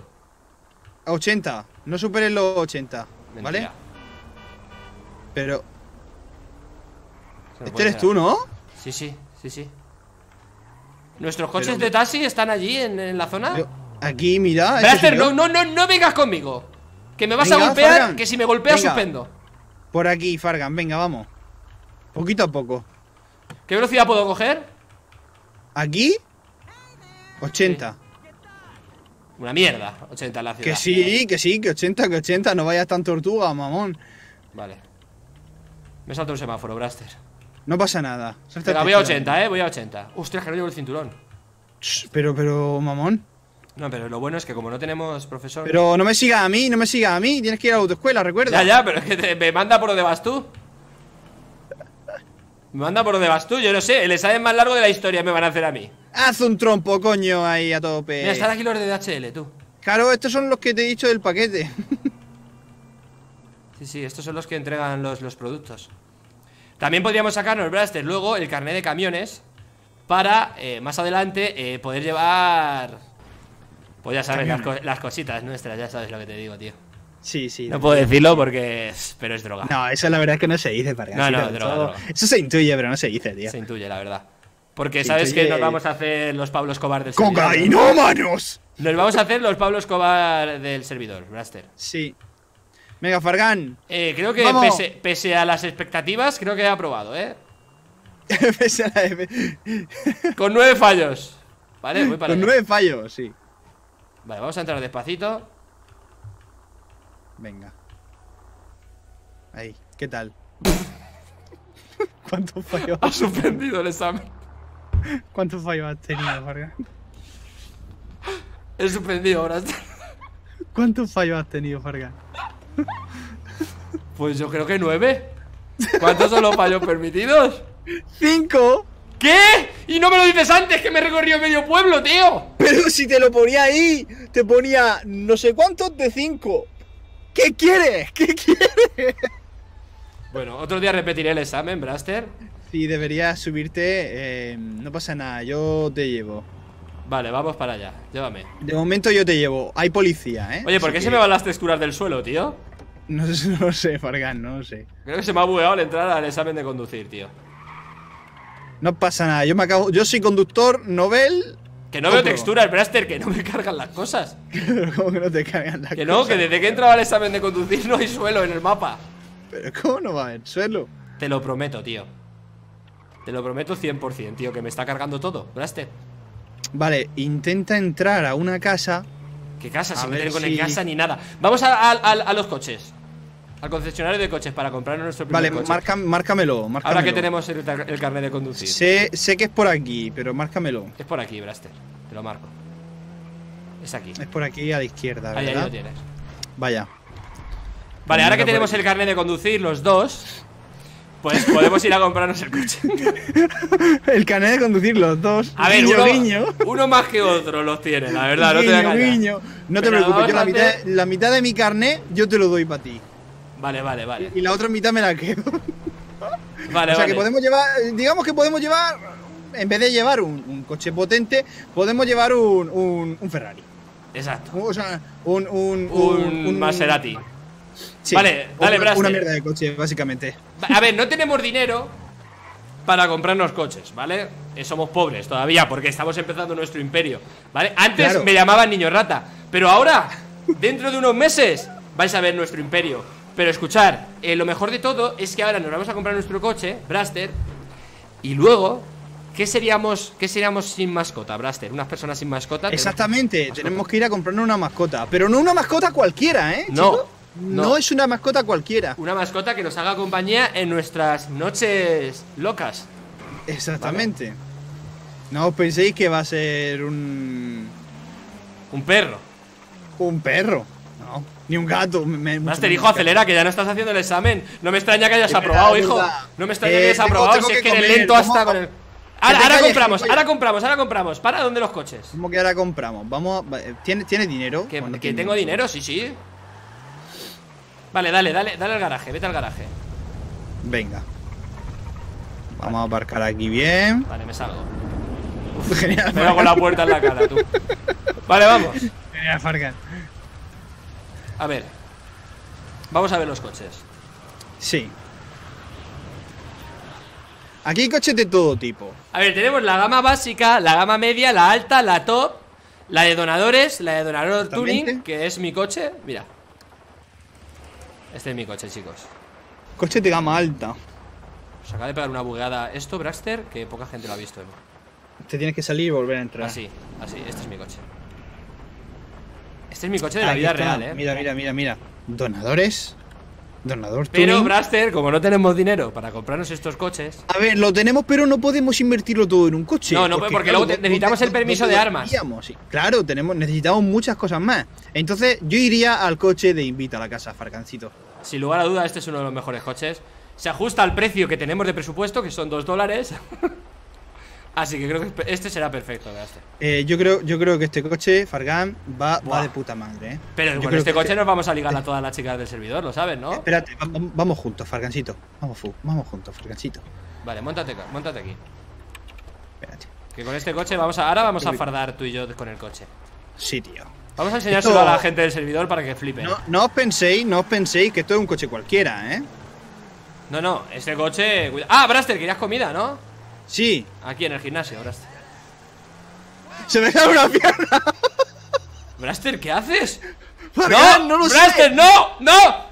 Speaker 2: A 80. No superes los 80. ¿Vale? Pero. Este eres tú, ¿no?
Speaker 1: Sí, sí, sí, sí ¿Nuestros coches
Speaker 2: Pero-
Speaker 1: de taxi están allí en, en la zona?
Speaker 2: Aquí, mira. este
Speaker 1: Blaster, no, no, no, no vengas conmigo Que me vas a golpear,
Speaker 2: Fargan.
Speaker 1: que si me golpeas
Speaker 2: Venga.
Speaker 1: suspendo
Speaker 2: Por aquí, Fargan, venga, vamos. Poquito a poco.
Speaker 1: ¿Qué velocidad puedo coger?
Speaker 2: ¿Aquí? 80.
Speaker 1: Una mierda, 80 en la ciudad
Speaker 2: Que sí, que sí, que 80, que 80. No vayas tan tortuga, mamón.
Speaker 1: Vale Me salto un semáforo, Blaster
Speaker 2: No pasa nada.
Speaker 1: Venga, voy a
Speaker 2: fuera.
Speaker 1: 80, eh, voy a 80 Ostras, que no llevo el cinturón
Speaker 2: Pero, pero, mamón.
Speaker 1: No, pero lo bueno es que como no tenemos profesor
Speaker 2: Pero no me sigas a mí, no me sigas a mí. Tienes que ir a la autoescuela, recuerda.
Speaker 1: Ya, ya, pero es que te- me manda por donde vas tú Me manda por donde vas tú, yo no sé El examen más largo de la historia me van a hacer a mí
Speaker 2: Haz un trompo, coño, ahí a tope.
Speaker 1: Mira, están aquí los de DHL, tú
Speaker 2: Claro, estos son los que te he dicho del paquete.
Speaker 1: Sí, sí, estos son los que entregan los, los productos También podríamos sacarnos, Blaster, luego el carnet de camiones Para, eh, más adelante, eh, poder llevar Pues ya sabes, las, co- las cositas nuestras, ya sabes lo que te digo, tío
Speaker 2: Sí, sí.
Speaker 1: No puedo decirlo porque es, pero es droga
Speaker 2: No, eso la verdad es que no se dice, Fargan.
Speaker 1: No, no, droga, droga.
Speaker 2: eso se intuye, pero no se dice, tío.
Speaker 1: Se intuye, la verdad Porque sabes que nos vamos a hacer los Pablo Escobar del servidor ¿no?
Speaker 2: ¡Cocainómanos!
Speaker 1: Nos vamos a hacer los Pablo Escobar del servidor, Blaster
Speaker 2: Sí. Venga, Fargan.
Speaker 1: eh, Creo que pese, pese a las expectativas Creo que he aprobado, ¿eh?
Speaker 2: Pese a la F.
Speaker 1: Con nueve fallos Vale, voy para
Speaker 2: Con
Speaker 1: allá.
Speaker 2: nueve fallos, sí.
Speaker 1: Vale, vamos a entrar despacito
Speaker 2: Venga. Ahí, ¿qué tal? ¿Cuántos fallos,
Speaker 1: Ha suspendido el examen
Speaker 2: ¿Cuántos fallos has tenido, Fargan?
Speaker 1: He suspendido, Blaster
Speaker 2: ¿Cuántos fallos has tenido, Fargan?
Speaker 1: Pues yo creo que nueve ¿Cuántos son los fallos permitidos?
Speaker 2: ¡Cinco!
Speaker 1: ¿Qué? Y no me lo dices antes que me he recorrido medio pueblo, tío
Speaker 2: Pero si te lo ponía ahí, te ponía no sé cuántos de cinco. ¿Qué quieres? ¿Qué quieres?
Speaker 1: Bueno, otro día repetiré el examen, Blaster
Speaker 2: Si deberías subirte, eh, no pasa nada, yo te llevo.
Speaker 1: Vale, vamos para allá, llévame
Speaker 2: De momento yo te llevo. Hay policía, ¿eh?
Speaker 1: Oye, ¿por
Speaker 2: Así
Speaker 1: qué
Speaker 2: que-
Speaker 1: se me van las texturas del suelo, tío?
Speaker 2: No sé, no sé, Fargan, no sé.
Speaker 1: Creo que se me ha bugueado al entrar al examen de conducir, tío.
Speaker 2: No pasa nada, yo me acabo. Yo soy conductor novel.
Speaker 1: Que no veo texturas, Braster, que no me cargan las cosas.
Speaker 2: ¿cómo que no te cargan las
Speaker 1: Que no,
Speaker 2: cosas?
Speaker 1: que desde que he entrado al examen de conducir no hay suelo en el mapa.
Speaker 2: Pero ¿cómo no va a haber suelo?
Speaker 1: Te lo prometo, tío. Te lo prometo 100%, tío, que me está cargando todo, Braster.
Speaker 2: Vale, intenta entrar a una casa.
Speaker 1: ¿Qué casa?
Speaker 2: Ver
Speaker 1: meter con
Speaker 2: si-
Speaker 1: el casa ni nada. Vamos a, a- a- a los coches. Al concesionario de coches para comprar nuestro primer
Speaker 2: Vale,
Speaker 1: coche.
Speaker 2: marca, márcamelo, márcamelo.
Speaker 1: Ahora que tenemos el, el carnet de conducir.
Speaker 2: Sé, sé que es por aquí, pero márcamelo.
Speaker 1: Es por aquí, Braster. Te lo marco. Es aquí.
Speaker 2: Es por aquí a la izquierda,
Speaker 1: Ahí, ahí
Speaker 2: ¿verdad?
Speaker 1: lo tienes.
Speaker 2: Vaya.
Speaker 1: Vale, ahora que tenemos el carnet de conducir, los dos, pues podemos ir a comprarnos el coche.
Speaker 2: El carnet de conducir los dos.
Speaker 1: A ver,
Speaker 2: guiño,
Speaker 1: uno,
Speaker 2: guiño.
Speaker 1: uno más que otro los tiene, la verdad, no te voy a
Speaker 2: Guiño. No te
Speaker 1: Pero
Speaker 2: preocupes, yo la mitad,
Speaker 1: hacer-
Speaker 2: la mitad de mi carnet yo te lo doy para ti.
Speaker 1: Vale, vale, vale.
Speaker 2: Y la otra mitad me la quedo.
Speaker 1: Vale,
Speaker 2: o sea
Speaker 1: vale.
Speaker 2: que podemos llevar, digamos que podemos llevar, en vez de llevar un, un coche potente, podemos llevar un, un, un Ferrari.
Speaker 1: Exacto.
Speaker 2: O sea, un, un,
Speaker 1: Un, Maserati.
Speaker 2: Sí,
Speaker 1: Vale, dale,
Speaker 2: una,
Speaker 1: Braster.
Speaker 2: una mierda de coche, básicamente.
Speaker 1: A ver, no tenemos dinero para comprarnos coches, ¿vale? Eh, somos pobres todavía porque estamos empezando nuestro imperio, ¿vale? Antes
Speaker 2: Claro.
Speaker 1: me llamaban niño rata, pero ahora, dentro de unos meses, vais a ver nuestro imperio. Pero escuchar, eh, lo mejor de todo es que ahora nos vamos a comprar nuestro coche, Braster, y luego, ¿qué seríamos, qué seríamos sin mascota, Braster? Unas personas sin mascota.
Speaker 2: Exactamente,
Speaker 1: mascota.
Speaker 2: tenemos que ir a comprarnos una mascota. Pero no una mascota cualquiera, ¿eh?
Speaker 1: No,
Speaker 2: chico?
Speaker 1: No.
Speaker 2: No es una mascota cualquiera.
Speaker 1: Una mascota que nos haga compañía en nuestras noches locas.
Speaker 2: Exactamente. No os penséis que va a ser un.
Speaker 1: Un perro.
Speaker 2: un perro. No, ni un gato. me-
Speaker 1: Master, hijo, acelera, que ya no estás haciendo el examen. No me extraña que hayas
Speaker 2: Es
Speaker 1: aprobado, hijo.
Speaker 2: verdad.
Speaker 1: No me extraña
Speaker 2: Eh,
Speaker 1: que hayas
Speaker 2: tengo-
Speaker 1: aprobado.
Speaker 2: tengo
Speaker 1: si es
Speaker 2: que
Speaker 1: eres lento hasta con el. Ahora, compramos,
Speaker 2: gilipollas.
Speaker 1: ahora compramos, ahora compramos. ¿Para dónde los coches?
Speaker 2: ¿Cómo que ahora compramos? Vamos. a- ¿Tienes tiene dinero?
Speaker 1: Que,
Speaker 2: ¿O no
Speaker 1: tengo dinero, sí, sí. Vale, dale, dale, dale al garaje, vete al garaje.
Speaker 2: Venga. Vamos a aparcar aquí bien.
Speaker 1: Vale, me salgo.
Speaker 2: Genial.
Speaker 1: Me hago la puerta en la cara, tú. Vale, vamos.
Speaker 2: Genial, Fargan.
Speaker 1: A ver. Vamos a ver los coches.
Speaker 2: Sí. Aquí hay coches de todo tipo.
Speaker 1: A ver, tenemos la gama básica, la gama media, la alta, la top, la de donadores, la de donador tuning, que es mi coche. Mira. Este es mi coche, chicos.
Speaker 2: Coches de gama alta.
Speaker 1: Os acaba de pegar una bugueada esto, Braxter, que poca gente lo ha visto. ¿no?
Speaker 2: Te tienes que salir y volver a entrar.
Speaker 1: Así, así, este es mi coche. Este es mi coche de la vida
Speaker 2: está.
Speaker 1: real, eh.
Speaker 2: Mira, mira, mira, mira. Donadores. Donador
Speaker 1: Pero. Braster, como no tenemos dinero para comprarnos estos coches,
Speaker 2: A ver, lo tenemos, pero no podemos invertirlo todo en un coche.
Speaker 1: No, no, porque luego te- necesitamos el permiso de armas.
Speaker 2: sí. Claro, tenemos, necesitamos muchas cosas más. Entonces, yo iría al coche de Invita a la casa, Farcancito.
Speaker 1: sin lugar a duda, este es uno de los mejores coches. Se ajusta al precio que tenemos de presupuesto, que son 2 dólares. Así que creo que este será perfecto, Braster.
Speaker 2: Eh, yo creo, yo creo que este coche, Fargan, va, de puta madre, ¿eh?
Speaker 1: Pero
Speaker 2: Yo
Speaker 1: con este coche nos vamos a ligar a todas las chicas del servidor, lo sabes, ¿no?
Speaker 2: Espérate, va- va- vamos juntos, Fargancito. Vamos, fu- vamos juntos, Fargancito.
Speaker 1: Vale, montate, montate aquí.
Speaker 2: Espérate.
Speaker 1: Que con este coche vamos a. Ahora vamos a fardar tú y yo con el coche.
Speaker 2: Sí, tío.
Speaker 1: Vamos a enseñárselo
Speaker 2: Esto-
Speaker 1: a la gente del servidor para que flipen.
Speaker 2: No, no os penséis, no os penséis que esto es un coche cualquiera, ¿eh?
Speaker 1: No, no, este coche. Ah, Braster, querías comida, ¿no?
Speaker 2: Sí.
Speaker 1: Aquí en el gimnasio, Braster.
Speaker 2: Se me cae una pierna.
Speaker 1: Braster, ¿qué haces?
Speaker 2: Fargan, no, lo sé.
Speaker 1: Braster, no, no.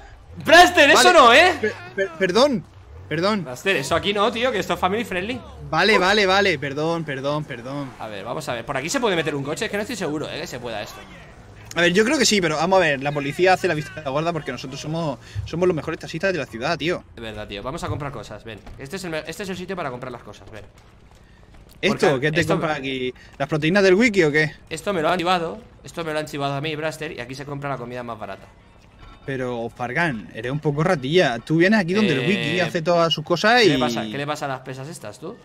Speaker 1: Braster, eso no, ¿eh?
Speaker 2: Per- per- perdón, perdón.
Speaker 1: Braster, eso aquí no, tío, que esto es family friendly.
Speaker 2: Vale, vale, vale, perdón, perdón, perdón.
Speaker 1: A ver, vamos a ver. Por aquí se puede meter un coche, es que no estoy seguro, ¿eh? Que se pueda esto.
Speaker 2: A ver, yo creo que sí, pero vamos a ver, la policía hace la vista gorda porque nosotros somos, somos los mejores taxistas de la ciudad, tío.
Speaker 1: De verdad, tío. Vamos a comprar cosas, ven. Este es el, este es el sitio para comprar las cosas, ven.
Speaker 2: ¿Esto?
Speaker 1: Porque
Speaker 2: ¿Qué te
Speaker 1: esto-
Speaker 2: compras aquí? ¿Las proteínas del wiki o qué?
Speaker 1: Esto me lo han chivado. Esto me lo han chivado a mí, Braster, y aquí se compra la comida más barata.
Speaker 2: Pero, Fargan, eres un poco ratilla. Tú vienes aquí donde el
Speaker 1: Eh,
Speaker 2: wiki hace todas sus cosas
Speaker 1: ¿Qué
Speaker 2: y...
Speaker 1: le pasa? ¿Qué le pasa a las pesas estas, tú?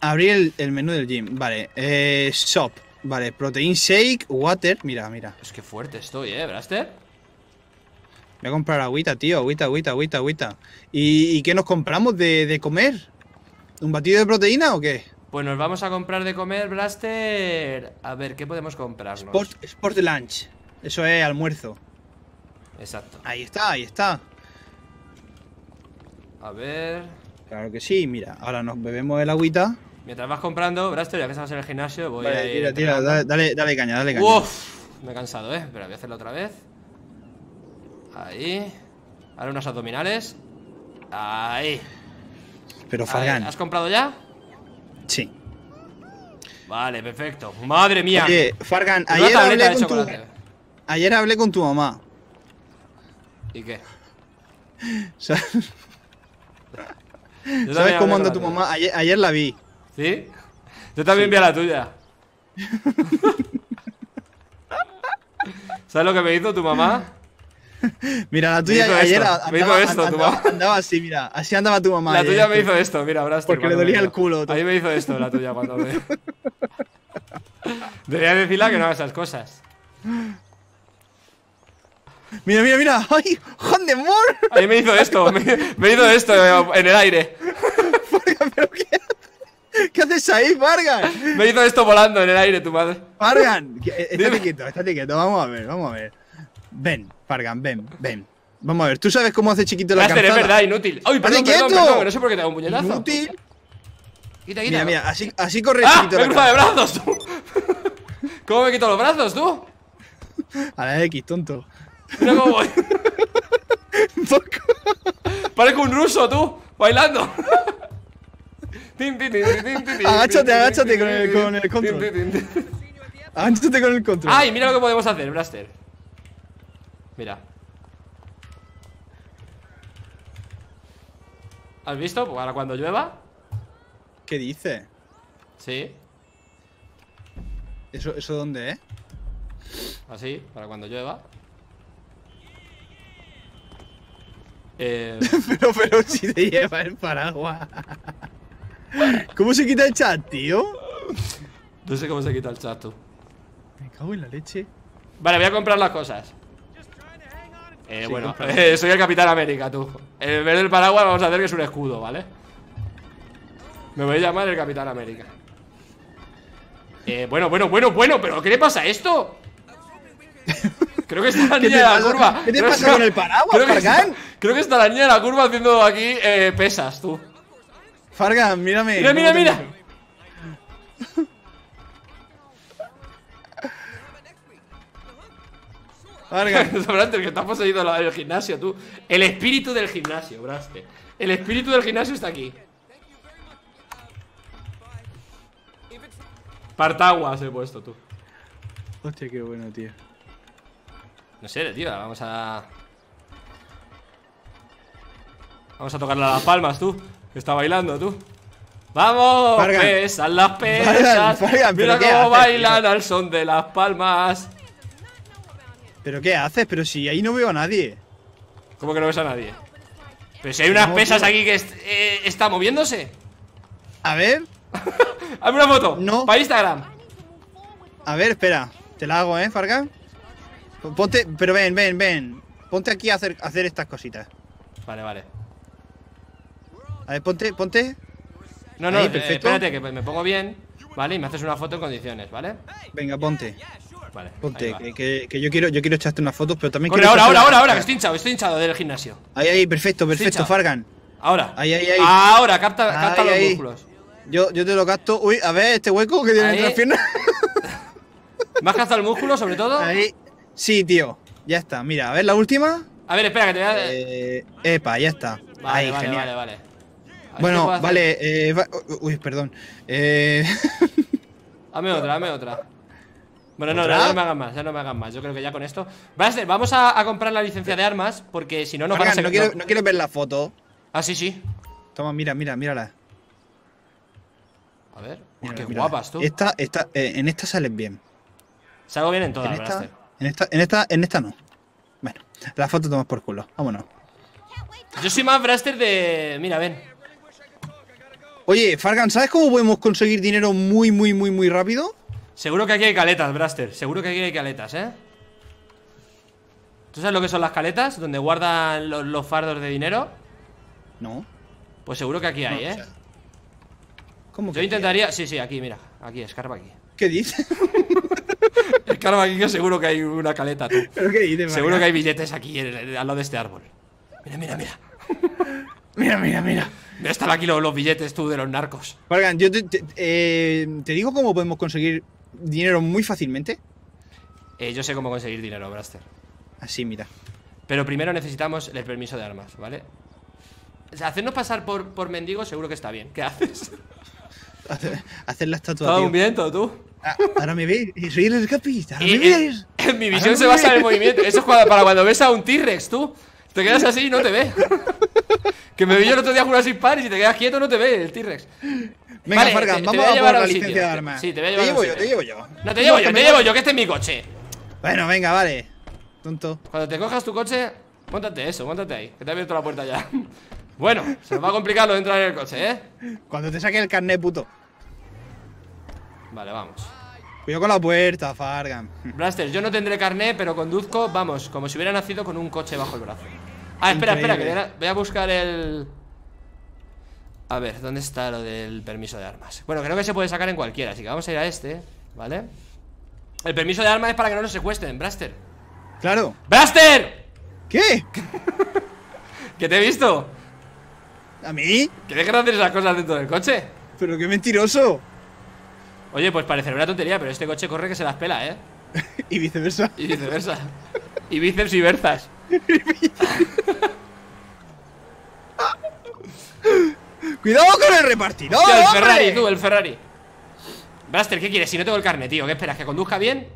Speaker 2: Abrir el, el menú del gym. Vale, eh, shop. Vale, protein shake, water. Mira, mira.
Speaker 1: Es que fuerte estoy, ¿eh, Braster?
Speaker 2: Voy a comprar agüita, tío. Agüita, agüita, agüita, agüita. ¿Y, y qué nos compramos de, de comer? ¿Un batido de proteína o qué?
Speaker 1: Pues nos vamos a comprar de comer, Blaster. A ver, ¿qué podemos comprarnos?
Speaker 2: Sport, sport lunch. Eso es almuerzo.
Speaker 1: Exacto.
Speaker 2: Ahí está, ahí está.
Speaker 1: A ver.
Speaker 2: Claro que sí, mira, ahora nos bebemos el agüita.
Speaker 1: Mientras vas comprando, Braster, ya que estamos en el gimnasio, voy a ir.
Speaker 2: tira, tira, dale, dale, dale caña, dale caña.
Speaker 1: Uf, me he cansado, eh. Espera, voy a hacerlo otra vez. Ahí. Ahora unos abdominales. Ahí.
Speaker 2: Pero. Fargan,
Speaker 1: ¿Has comprado ya?
Speaker 2: sí.
Speaker 1: Vale, perfecto. Madre mía.
Speaker 2: Oye, Fargan, ayer hablé, con tu, ayer hablé con tu mamá.
Speaker 1: ¿Y qué?
Speaker 2: ¿Sabes,
Speaker 1: Yo
Speaker 2: ¿sabes
Speaker 1: también
Speaker 2: cómo anda tu mamá? Ayer, ayer la vi.
Speaker 1: ¿Sí? Yo también vi a la tuya. ¿Sabes lo que me hizo tu mamá?
Speaker 2: Mira, la tuya ayer
Speaker 1: esto,
Speaker 2: andaba,
Speaker 1: me hizo esto, tu mamá.
Speaker 2: andaba así, mira. Así andaba tu mamá.
Speaker 1: La
Speaker 2: ayer,
Speaker 1: tuya me hizo esto, mira, Braster.
Speaker 2: Porque le dolía el culo, tú.
Speaker 1: A mí me hizo esto la tuya cuando me. Debería decirle que no haga esas cosas.
Speaker 2: Mira, mira, mira. ¡Ay! ¡Juan de Mor!
Speaker 1: A mí me hizo esto, me, me hizo esto en el aire.
Speaker 2: ¿pero qué? ¿Qué haces ahí, Fargan?
Speaker 1: Me hizo esto volando en el aire, tu madre.
Speaker 2: Fargan, que- eh, estate quieto, estate quieto. Vamos a ver, vamos a ver. Ven, Fargan, ven, ven. Vamos a ver, ¿tú sabes cómo hace chiquito la
Speaker 1: Blaster, es verdad, inútil. ¡Ay, perdón,
Speaker 2: ¡Estate
Speaker 1: perdón,
Speaker 2: quieto!
Speaker 1: perdón! No sé por qué te hago un puñetazo.
Speaker 2: Inútil.
Speaker 1: Quita, quita.
Speaker 2: Mira, mira, así, así corre
Speaker 1: ¡Ah!
Speaker 2: chiquito
Speaker 1: ¡Me he
Speaker 2: la
Speaker 1: cruzado de brazos, tú! ¿Cómo me quito los brazos, tú?
Speaker 2: A la X, tonto.
Speaker 1: Mira cómo voy. Parezco un ruso, tú, bailando.
Speaker 2: Agáchate, agáchate con el- con el control. Agáchate con el control.
Speaker 1: ¡Ay! Mira lo que podemos hacer, Blaster. Mira. ¿Has visto? Para cuando llueva.
Speaker 2: ¿Qué dices?
Speaker 1: Sí,
Speaker 2: ¿Eso, ¿Eso dónde es?
Speaker 1: así, para cuando llueva. Eh,
Speaker 2: Pero, pero si te lleva el paraguas. ¿Cómo se quita el chat, tío?
Speaker 1: no sé cómo se quita el chat, tú.
Speaker 2: Me cago en la leche.
Speaker 1: Vale, voy a comprar las cosas. Eh,
Speaker 2: Sí,
Speaker 1: bueno, eh, soy el Capitán América, tú. En vez del paraguas vamos a hacer que es un escudo, ¿vale? Me voy a llamar el Capitán América. Eh, bueno, bueno, bueno, bueno, pero ¿qué le pasa a esto? Creo que está la
Speaker 2: ¿Qué
Speaker 1: niña de la curva.
Speaker 2: ¿Qué te
Speaker 1: Creo
Speaker 2: pasa con el paraguas,
Speaker 1: creo que, está,
Speaker 2: Fargan?
Speaker 1: creo que está la niña de la curva haciendo aquí eh, pesas, tú.
Speaker 2: Fargan, mírame.
Speaker 1: Mira, mira,
Speaker 2: ¿cómo te
Speaker 1: mira.
Speaker 2: Fargan.
Speaker 1: Braster, que está poseído la- el gimnasio, tú. El espíritu del gimnasio, Braster. El espíritu del gimnasio está aquí. Partaguas he puesto, tú.
Speaker 2: Hostia, qué bueno, tío.
Speaker 1: No sé, tío, vamos a... Vamos a tocarle a las palmas, tú. Está bailando, tú. ¡Vamos! Pesan las pesas. Mira
Speaker 2: ¿pero qué
Speaker 1: cómo
Speaker 2: haces,
Speaker 1: bailan al son de las palmas.
Speaker 2: ¿Pero qué haces? Pero si ahí no veo a nadie.
Speaker 1: ¿Cómo que no ves a nadie? Pero si hay unas pesas
Speaker 2: tío.
Speaker 1: aquí que est- eh, está moviéndose.
Speaker 2: A ver,
Speaker 1: Hazme una foto.
Speaker 2: No.
Speaker 1: Para Instagram.
Speaker 2: a ver, espera. Te la hago, ¿eh, Fargan? Ponte, pero ven, ven, ven. Ponte aquí a hacer, a hacer estas cositas.
Speaker 1: Vale, vale.
Speaker 2: A ver, ponte, ponte.
Speaker 1: No, no,
Speaker 2: Ahí,
Speaker 1: eh,
Speaker 2: perfecto.
Speaker 1: espérate que me pongo bien. Vale, y me haces una foto en condiciones, ¿vale?
Speaker 2: Venga, ponte.
Speaker 1: Vale.
Speaker 2: Ponte, que, que- que yo quiero, yo quiero echarte unas fotos, pero también
Speaker 1: Corre,
Speaker 2: quiero
Speaker 1: ahora, ahora, ahora, ahora, que estoy hinchado, estoy hinchado del gimnasio.
Speaker 2: Ahí, ahí, perfecto, perfecto. Fargan.
Speaker 1: Ahora.
Speaker 2: Ahí, ahí, ahí.
Speaker 1: Ahora, capta, capta
Speaker 2: Ahí,
Speaker 1: los
Speaker 2: ahí.
Speaker 1: músculos.
Speaker 2: Yo, yo te lo gasto. Uy, a ver, este hueco que tiene entre las piernas.
Speaker 1: ¿Me has cazado el músculo, sobre todo?
Speaker 2: Ahí. Sí, tío. Ya está. Mira, a ver la última.
Speaker 1: A ver, espera, que te voy a.
Speaker 2: Eh, epa, ya está.
Speaker 1: vale,
Speaker 2: ahí,
Speaker 1: vale,
Speaker 2: genial.
Speaker 1: vale, vale. A ver si puedo
Speaker 2: Bueno, vale. Eh, va- uy, perdón. Eh,
Speaker 1: Dame otra, dame otra. Bueno, no,
Speaker 2: ¿Otra?
Speaker 1: no, me hagan más, ya no me hagan más. Yo creo que ya con esto. Vamos a, a comprar la licencia de armas, porque si no, no van a
Speaker 2: no, quiero, no quiero ver la foto.
Speaker 1: Ah, sí, sí.
Speaker 2: Toma, mira, mira, mírala.
Speaker 1: A ver.
Speaker 2: Mírala,
Speaker 1: qué
Speaker 2: mírala.
Speaker 1: guapas tú.
Speaker 2: Esta, esta, eh, en esta sales bien.
Speaker 1: Salgo bien en todas,
Speaker 2: En esta, en esta, en esta, en esta no. Bueno, la foto tomas por culo. Vámonos.
Speaker 1: Yo soy más Braster de. Mira, ven.
Speaker 2: Oye, Fargan, ¿sabes cómo podemos conseguir dinero muy, muy, muy, muy rápido?
Speaker 1: Seguro que aquí hay caletas, Braster. Seguro que aquí hay caletas, ¿eh? ¿Tú sabes lo que son las caletas? Donde guardan los, los fardos de dinero.
Speaker 2: No.
Speaker 1: Pues seguro que aquí hay,
Speaker 2: No,
Speaker 1: ¿eh?
Speaker 2: o sea, ¿Cómo que
Speaker 1: Yo intentaría. Sí, sí, aquí, mira. Aquí, escarba aquí.
Speaker 2: ¿Qué dices?
Speaker 1: El karma aquí que seguro que hay una caleta, tú.
Speaker 2: ¿Pero qué dices,
Speaker 1: Seguro que hay billetes aquí al lado de este árbol. Mira, mira, mira.
Speaker 2: Mira, mira, mira.
Speaker 1: Están aquí los, los billetes tú de los narcos.
Speaker 2: Fargan, yo te, te- eh, te digo cómo podemos conseguir dinero muy fácilmente.
Speaker 1: Eh, yo sé cómo conseguir dinero, Braster.
Speaker 2: Así, mira.
Speaker 1: Pero primero necesitamos el permiso de armas, ¿vale? O sea, hacernos pasar por, por mendigos seguro que está bien. ¿Qué haces?
Speaker 2: Hacer, hacer la estatua,
Speaker 1: Todo un viento, tú.
Speaker 2: Ah, ahora me ves. Soy el escapista. Ahora
Speaker 1: Y-
Speaker 2: me ves.
Speaker 1: mi
Speaker 2: Ahora
Speaker 1: visión se basa en el movimiento. Eso es para cuando ves a un T-Rex, tú. Te quedas así y no te ve. que me vi yo el otro día Jurassic Park y si te quedas quieto no te ve el T-Rex.
Speaker 2: Venga,
Speaker 1: Vale,
Speaker 2: Fargan,
Speaker 1: te- te
Speaker 2: vamos
Speaker 1: voy a
Speaker 2: a
Speaker 1: llevar
Speaker 2: por
Speaker 1: a
Speaker 2: la
Speaker 1: un sitio.
Speaker 2: licencia de armas.
Speaker 1: Sí, te voy a
Speaker 2: Te
Speaker 1: llevar a
Speaker 2: llevo yo, te llevo yo.
Speaker 1: No, te llevo yo,
Speaker 2: que
Speaker 1: te
Speaker 2: me
Speaker 1: llevo yo, que este es mi coche.
Speaker 2: Bueno, venga, vale. Tonto.
Speaker 1: Cuando te cojas tu coche, montate eso, montate ahí, que te he abierto la puerta ya. Bueno, se nos va a complicar lo de entrar en el coche, ¿eh?
Speaker 2: Cuando te saque el carnet, puto.
Speaker 1: Vale, vamos.
Speaker 2: Cuidado con la puerta, Fargan.
Speaker 1: Blaster, yo no tendré carné, pero conduzco, vamos, como si hubiera nacido con un coche bajo el brazo. Ah, espera, espera, que voy a- buscar el... A ver, ¿dónde está lo del permiso de armas? Bueno, creo que se puede sacar en cualquiera, así que vamos a ir a este, ¿vale? El permiso de armas es para que no nos secuestren, Blaster.
Speaker 2: Claro.
Speaker 1: ¡Blaster!
Speaker 2: ¿Qué?
Speaker 1: ¿Que te he visto?
Speaker 2: ¿A mí?
Speaker 1: ¿Que dejes de hacer esas cosas dentro del coche?
Speaker 2: Pero qué mentiroso.
Speaker 1: Oye, pues parecerá una tontería, pero este coche corre que se las pela, ¿eh?
Speaker 2: Y viceversa.
Speaker 1: Y viceversa. y bíceps y berzas.
Speaker 2: Cuidado con el repartidor.
Speaker 1: Tío, el
Speaker 2: hombre.
Speaker 1: Ferrari, tú, el Ferrari. Blaster, ¿qué quieres? Si no tengo el carnet, tío, ¿qué esperas? ¿Que conduzca bien?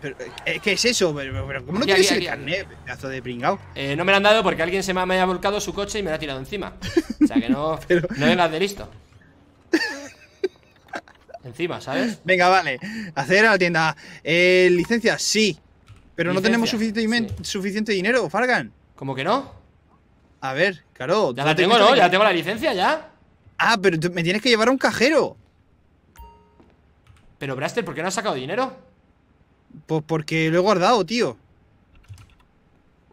Speaker 2: Pero, eh, ¿Qué es eso? Pero, pero, ¿Cómo no
Speaker 1: Aquí,
Speaker 2: tienes
Speaker 1: aquí,
Speaker 2: el
Speaker 1: aquí,
Speaker 2: carnet, pedazo de pringao?
Speaker 1: Eh, no me lo han dado porque alguien se me ha, me ha volcado su coche y me lo ha tirado encima. O sea que no,
Speaker 2: Pero-
Speaker 1: no vengas de listo. Encima, ¿sabes?
Speaker 2: Venga, vale. Hacer a la tienda. Eh, licencia, sí. Pero no tenemos suficiente, suficiente dinero, Fargan.
Speaker 1: ¿Cómo que no?
Speaker 2: A ver, claro.
Speaker 1: Ya la
Speaker 2: te
Speaker 1: tengo, ¿no?
Speaker 2: de
Speaker 1: Ya
Speaker 2: que-
Speaker 1: tengo la licencia, ya.
Speaker 2: Ah, pero me tienes que llevar a un cajero.
Speaker 1: Pero, Blaster, ¿por qué no has sacado dinero?
Speaker 2: Pues porque lo he guardado, tío.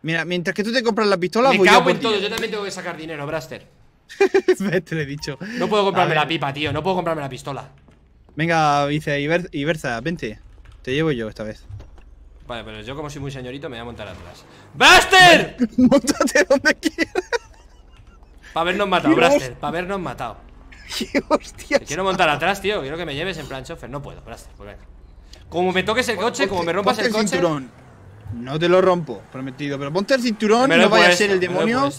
Speaker 2: Mira, mientras que tú te compras la pistola,
Speaker 1: me
Speaker 2: voy yo
Speaker 1: cago
Speaker 2: por
Speaker 1: en todo, yo también tengo que sacar dinero, Blaster.
Speaker 2: te lo he dicho.
Speaker 1: No puedo comprarme la pipa, tío, no puedo comprarme la pistola.
Speaker 2: Venga, Iber- Iberza, vente. Te llevo yo esta vez.
Speaker 1: Vale, pero yo como soy muy señorito me voy a montar atrás. ¡Blaster!
Speaker 2: Móntate donde quieras.
Speaker 1: Para habernos matado,
Speaker 2: Dios.
Speaker 1: Blaster, para habernos matado.
Speaker 2: Qué hostias.
Speaker 1: Me quiero montar atrás, tío. Quiero que me lleves en plan chofer. No puedo, Blaster, pues venga. Como me toques el coche, como me rompas
Speaker 2: Ponte
Speaker 1: el coche.
Speaker 2: cinturón. No te lo rompo, prometido. Pero ponte el cinturón,
Speaker 1: me
Speaker 2: no vaya a ser el demonio.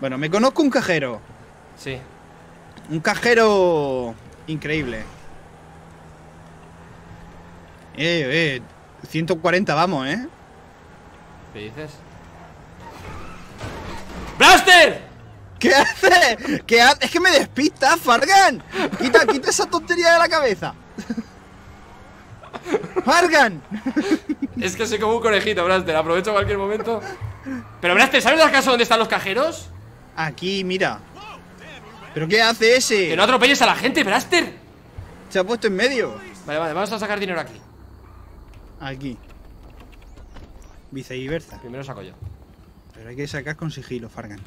Speaker 2: Bueno, me conozco un cajero.
Speaker 1: Sí.
Speaker 2: Un cajero increíble. Eh, eh. 140 vamos, ¿eh?
Speaker 1: ¿Qué dices? ¡Blaster!
Speaker 2: ¿Qué hace? ¿Qué hace? Es que me despista, Fargan. Quita, quita esa tontería de la cabeza. Fargan.
Speaker 1: Es que soy como un conejito, Blaster. Aprovecho cualquier momento. Pero, Blaster, ¿sabes acaso dónde están los cajeros?
Speaker 2: Aquí, mira. ¿Pero qué hace ese?
Speaker 1: Que no atropelles a la gente, Blaster.
Speaker 2: Se ha puesto en medio.
Speaker 1: Vale, vale, vamos a sacar dinero aquí.
Speaker 2: Aquí. Viceversa.
Speaker 1: Primero saco yo.
Speaker 2: Pero hay que sacar con sigilo, Fargan.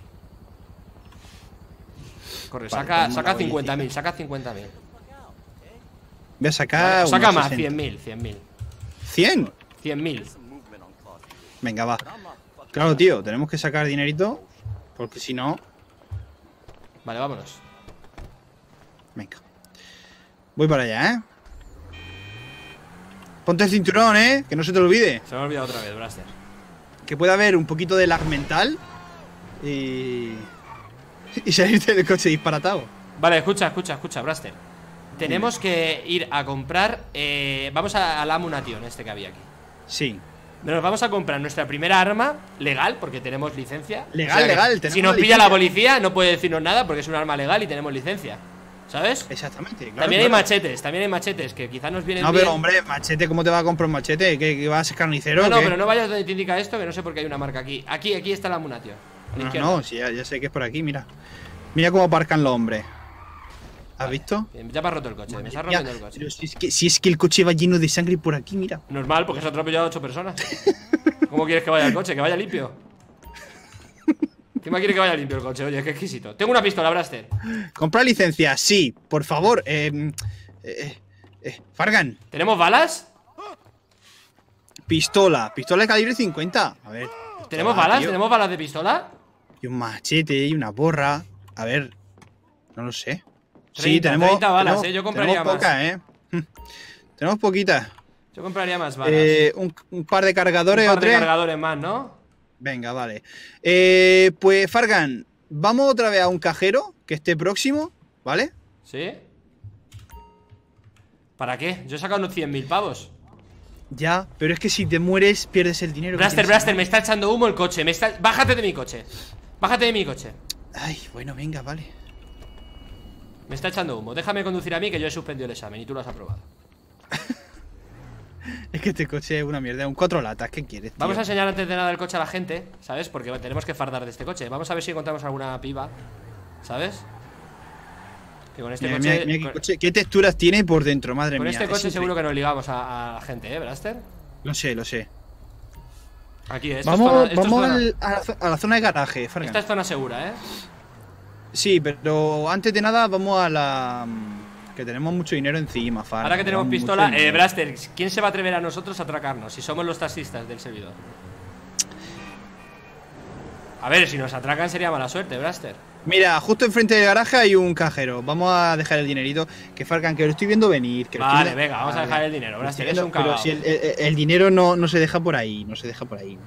Speaker 1: Corre,
Speaker 2: Vale,
Speaker 1: saca,
Speaker 2: ponemos
Speaker 1: saca
Speaker 2: la
Speaker 1: 50.000, saca 50.000.
Speaker 2: Voy a sacar.
Speaker 1: saca más,
Speaker 2: 60.
Speaker 1: 100.000, 100.000.
Speaker 2: 100.
Speaker 1: 100.000.
Speaker 2: Venga, va. Claro, tío, tenemos que sacar dinerito. Porque si no.
Speaker 1: Vale, vámonos.
Speaker 2: Venga. Voy para allá, ¿eh? Ponte el cinturón, ¿eh? Que no se te olvide.
Speaker 1: Se me ha olvidado otra vez, Blaster.
Speaker 2: Que puede haber un poquito de lag mental. Y. Y salirte del coche disparatado.
Speaker 1: Vale, escucha, escucha, escucha, Blaster. Tenemos que ir a comprar. eh, vamos a, al Amunation, este que había aquí.
Speaker 2: Sí.
Speaker 1: Nos vamos a comprar nuestra primera arma legal, porque tenemos licencia.
Speaker 2: Legal,
Speaker 1: que
Speaker 2: legal,
Speaker 1: Si nos
Speaker 2: la
Speaker 1: pilla la policía, no puede decirnos nada porque es un arma legal y tenemos licencia. ¿Sabes?
Speaker 2: Exactamente. claro,
Speaker 1: también hay
Speaker 2: claro.
Speaker 1: machetes, también hay machetes que quizás nos vienen
Speaker 2: No,
Speaker 1: bien.
Speaker 2: pero hombre, machete, ¿cómo te va a comprar un machete? ¿Que, que vas a ser carnicero?
Speaker 1: No, no, pero no vayas donde te indica esto, que no sé por qué hay una marca aquí. Aquí, aquí está la la
Speaker 2: No,
Speaker 1: izquierda.
Speaker 2: no, sí, ya, ya sé que es por aquí, mira. Mira cómo aparcan los hombres. ¿Has visto?
Speaker 1: Bien, Ya me has roto el coche, me está
Speaker 2: Mira,
Speaker 1: rompiendo el coche.
Speaker 2: pero si es, que, si es que el coche va lleno de sangre por aquí, mira.
Speaker 1: Normal, porque se ha atropellado a ocho personas. ¿Cómo quieres que vaya el coche? Que vaya limpio. ¿Quién más quiere que vaya limpio el coche? Oye, qué exquisito. Tengo una pistola, Blaster.
Speaker 2: Comprar licencia, sí, por favor. eh, eh, Eh, Fargan,
Speaker 1: ¿Tenemos balas?
Speaker 2: pistola. Pistola de calibre 50. A ver.
Speaker 1: ¿Tenemos balas?
Speaker 2: tío.
Speaker 1: ¿Tenemos balas de pistola?
Speaker 2: Y un machete y una borra. A ver. No lo sé. sí,
Speaker 1: 30,
Speaker 2: tenemos.
Speaker 1: 30 balas,
Speaker 2: tenemos-
Speaker 1: eh, yo compraría
Speaker 2: tenemos
Speaker 1: más.
Speaker 2: eh. Tenemos poquitas.
Speaker 1: Yo compraría más balas.
Speaker 2: Eh, un, un par de
Speaker 1: Un
Speaker 2: cargadores
Speaker 1: par
Speaker 2: o
Speaker 1: de
Speaker 2: tres.
Speaker 1: cargadores más, ¿no?
Speaker 2: Venga, vale. Eh, pues, Fargan, vamos otra vez a un cajero que esté próximo, ¿vale?
Speaker 1: ¿Sí? ¿Para qué? Yo he sacado unos 100.000 pavos.
Speaker 2: Ya, pero es que si te mueres, pierdes el dinero.
Speaker 1: Blaster. Blaster, me está echando humo el coche. Me está... Bájate de mi coche. Bájate de mi coche.
Speaker 2: Ay, bueno, venga, vale.
Speaker 1: Me está echando humo. Déjame conducir a mí que yo he suspendido el examen y tú lo has aprobado.
Speaker 2: Es que este coche es una mierda, un cuatro latas, ¿qué quieres? tío?
Speaker 1: Vamos a enseñar antes de nada el coche a la gente, ¿sabes? Porque tenemos que fardar de este coche. Vamos a ver si encontramos alguna piba, ¿sabes? Que con este
Speaker 2: Mira,
Speaker 1: coche.
Speaker 2: mira- mira qué,
Speaker 1: con-
Speaker 2: coche- qué texturas tiene por dentro, madre
Speaker 1: con
Speaker 2: mía.
Speaker 1: este
Speaker 2: es
Speaker 1: coche seguro que nos ligamos a, la gente, ¿eh, Blaster?
Speaker 2: Lo sé, lo sé.
Speaker 1: Aquí, esto
Speaker 2: Vamos,
Speaker 1: es zona, esto es
Speaker 2: vamos
Speaker 1: zona-
Speaker 2: al- a, la, zo- a la zona de garaje, Fargan.
Speaker 1: Esta es zona segura, ¿eh?
Speaker 2: Sí, pero antes de nada vamos a la... Que tenemos mucho dinero encima, Fargan.
Speaker 1: Ahora que tenemos pistola, eh. Blaster, ¿quién se va a atrever a nosotros a atracarnos? Si somos los taxistas del servidor. A ver, si nos atracan sería mala suerte, Blaster.
Speaker 2: Mira, justo enfrente del garaje hay un cajero. Vamos a dejar el dinerito. Que Fargan, que lo estoy viendo venir. Que lo estoy
Speaker 1: Vale, venga, vamos a dejar el dinero, Blaster. Eres un cagao.
Speaker 2: Pero si el, el- el dinero no, no se deja por ahí, no se deja por ahí.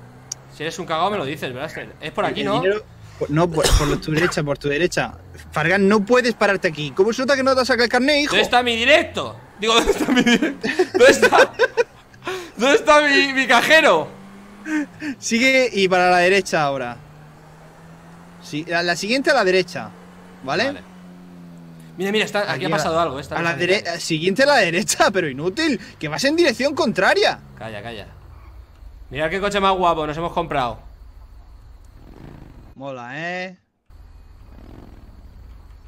Speaker 1: Si eres un cagao, me lo dices, Blaster. Es por aquí,
Speaker 2: El
Speaker 1: ¿no?
Speaker 2: dinero- no, por, por tu derecha, por tu derecha. Fargan, no puedes pararte aquí. ¿Cómo se nota que no te has sacado el carnet, hijo?
Speaker 1: ¿Dónde está mi directo? Digo, ¿dónde está mi directo? ¿Dónde está? ¿Dónde está mi, mi cajero?
Speaker 2: Sigue y para la derecha ahora. Sí, la, la siguiente a la derecha. ¿Vale?
Speaker 1: Vale. Mira, mira, está, aquí,
Speaker 2: Aquí
Speaker 1: ha pasado algo. Esta
Speaker 2: A la derecha. Siguiente a la derecha, pero inútil. Que vas en dirección contraria.
Speaker 1: Calla, calla. Mirad qué coche más guapo nos hemos comprado.
Speaker 2: Mola, ¿eh?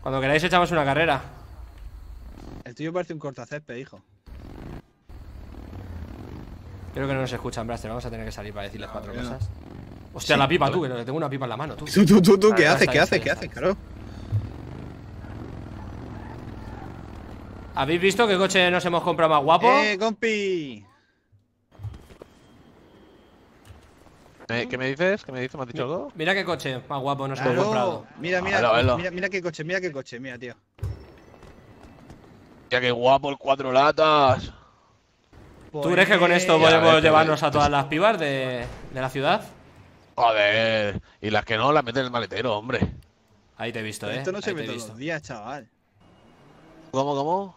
Speaker 1: Cuando queráis echamos una carrera.
Speaker 2: El tuyo parece un cortacésped, hijo.
Speaker 1: Creo que no nos escuchan, Blaster. Vamos a tener que salir para decirles cuatro
Speaker 2: yo no.
Speaker 1: cosas. Hostia,
Speaker 2: Sí,
Speaker 1: la pipa, tú, que tengo una pipa en la mano, tú.
Speaker 2: Tú, tú, tú, tú, ¿qué haces? ¿Qué haces? ¿Qué haces? Claro.
Speaker 1: ¿Habéis visto qué coche nos hemos comprado más guapo?
Speaker 2: ¡Eh, compi!
Speaker 4: ¿Qué me dices? ¿Qué me dices? ¿Me has dicho algo?
Speaker 1: Mira qué coche más guapo nos hemos
Speaker 2: Claro.
Speaker 1: comprado.
Speaker 2: Mira, mira,
Speaker 4: Velo, velo.
Speaker 2: mira, mira qué coche, mira qué coche, mira, tío.
Speaker 4: Ya qué guapo el cuatro latas.
Speaker 1: ¿Tú crees que con esto podemos llevarnos a todas las pibas de, de la ciudad?
Speaker 4: Joder. Y las que no las meten en el maletero, hombre.
Speaker 1: Ahí te he visto, eh.
Speaker 2: Esto no
Speaker 1: Ahí
Speaker 2: se ve todos
Speaker 1: visto.
Speaker 2: los días, chaval.
Speaker 4: ¿Cómo, cómo?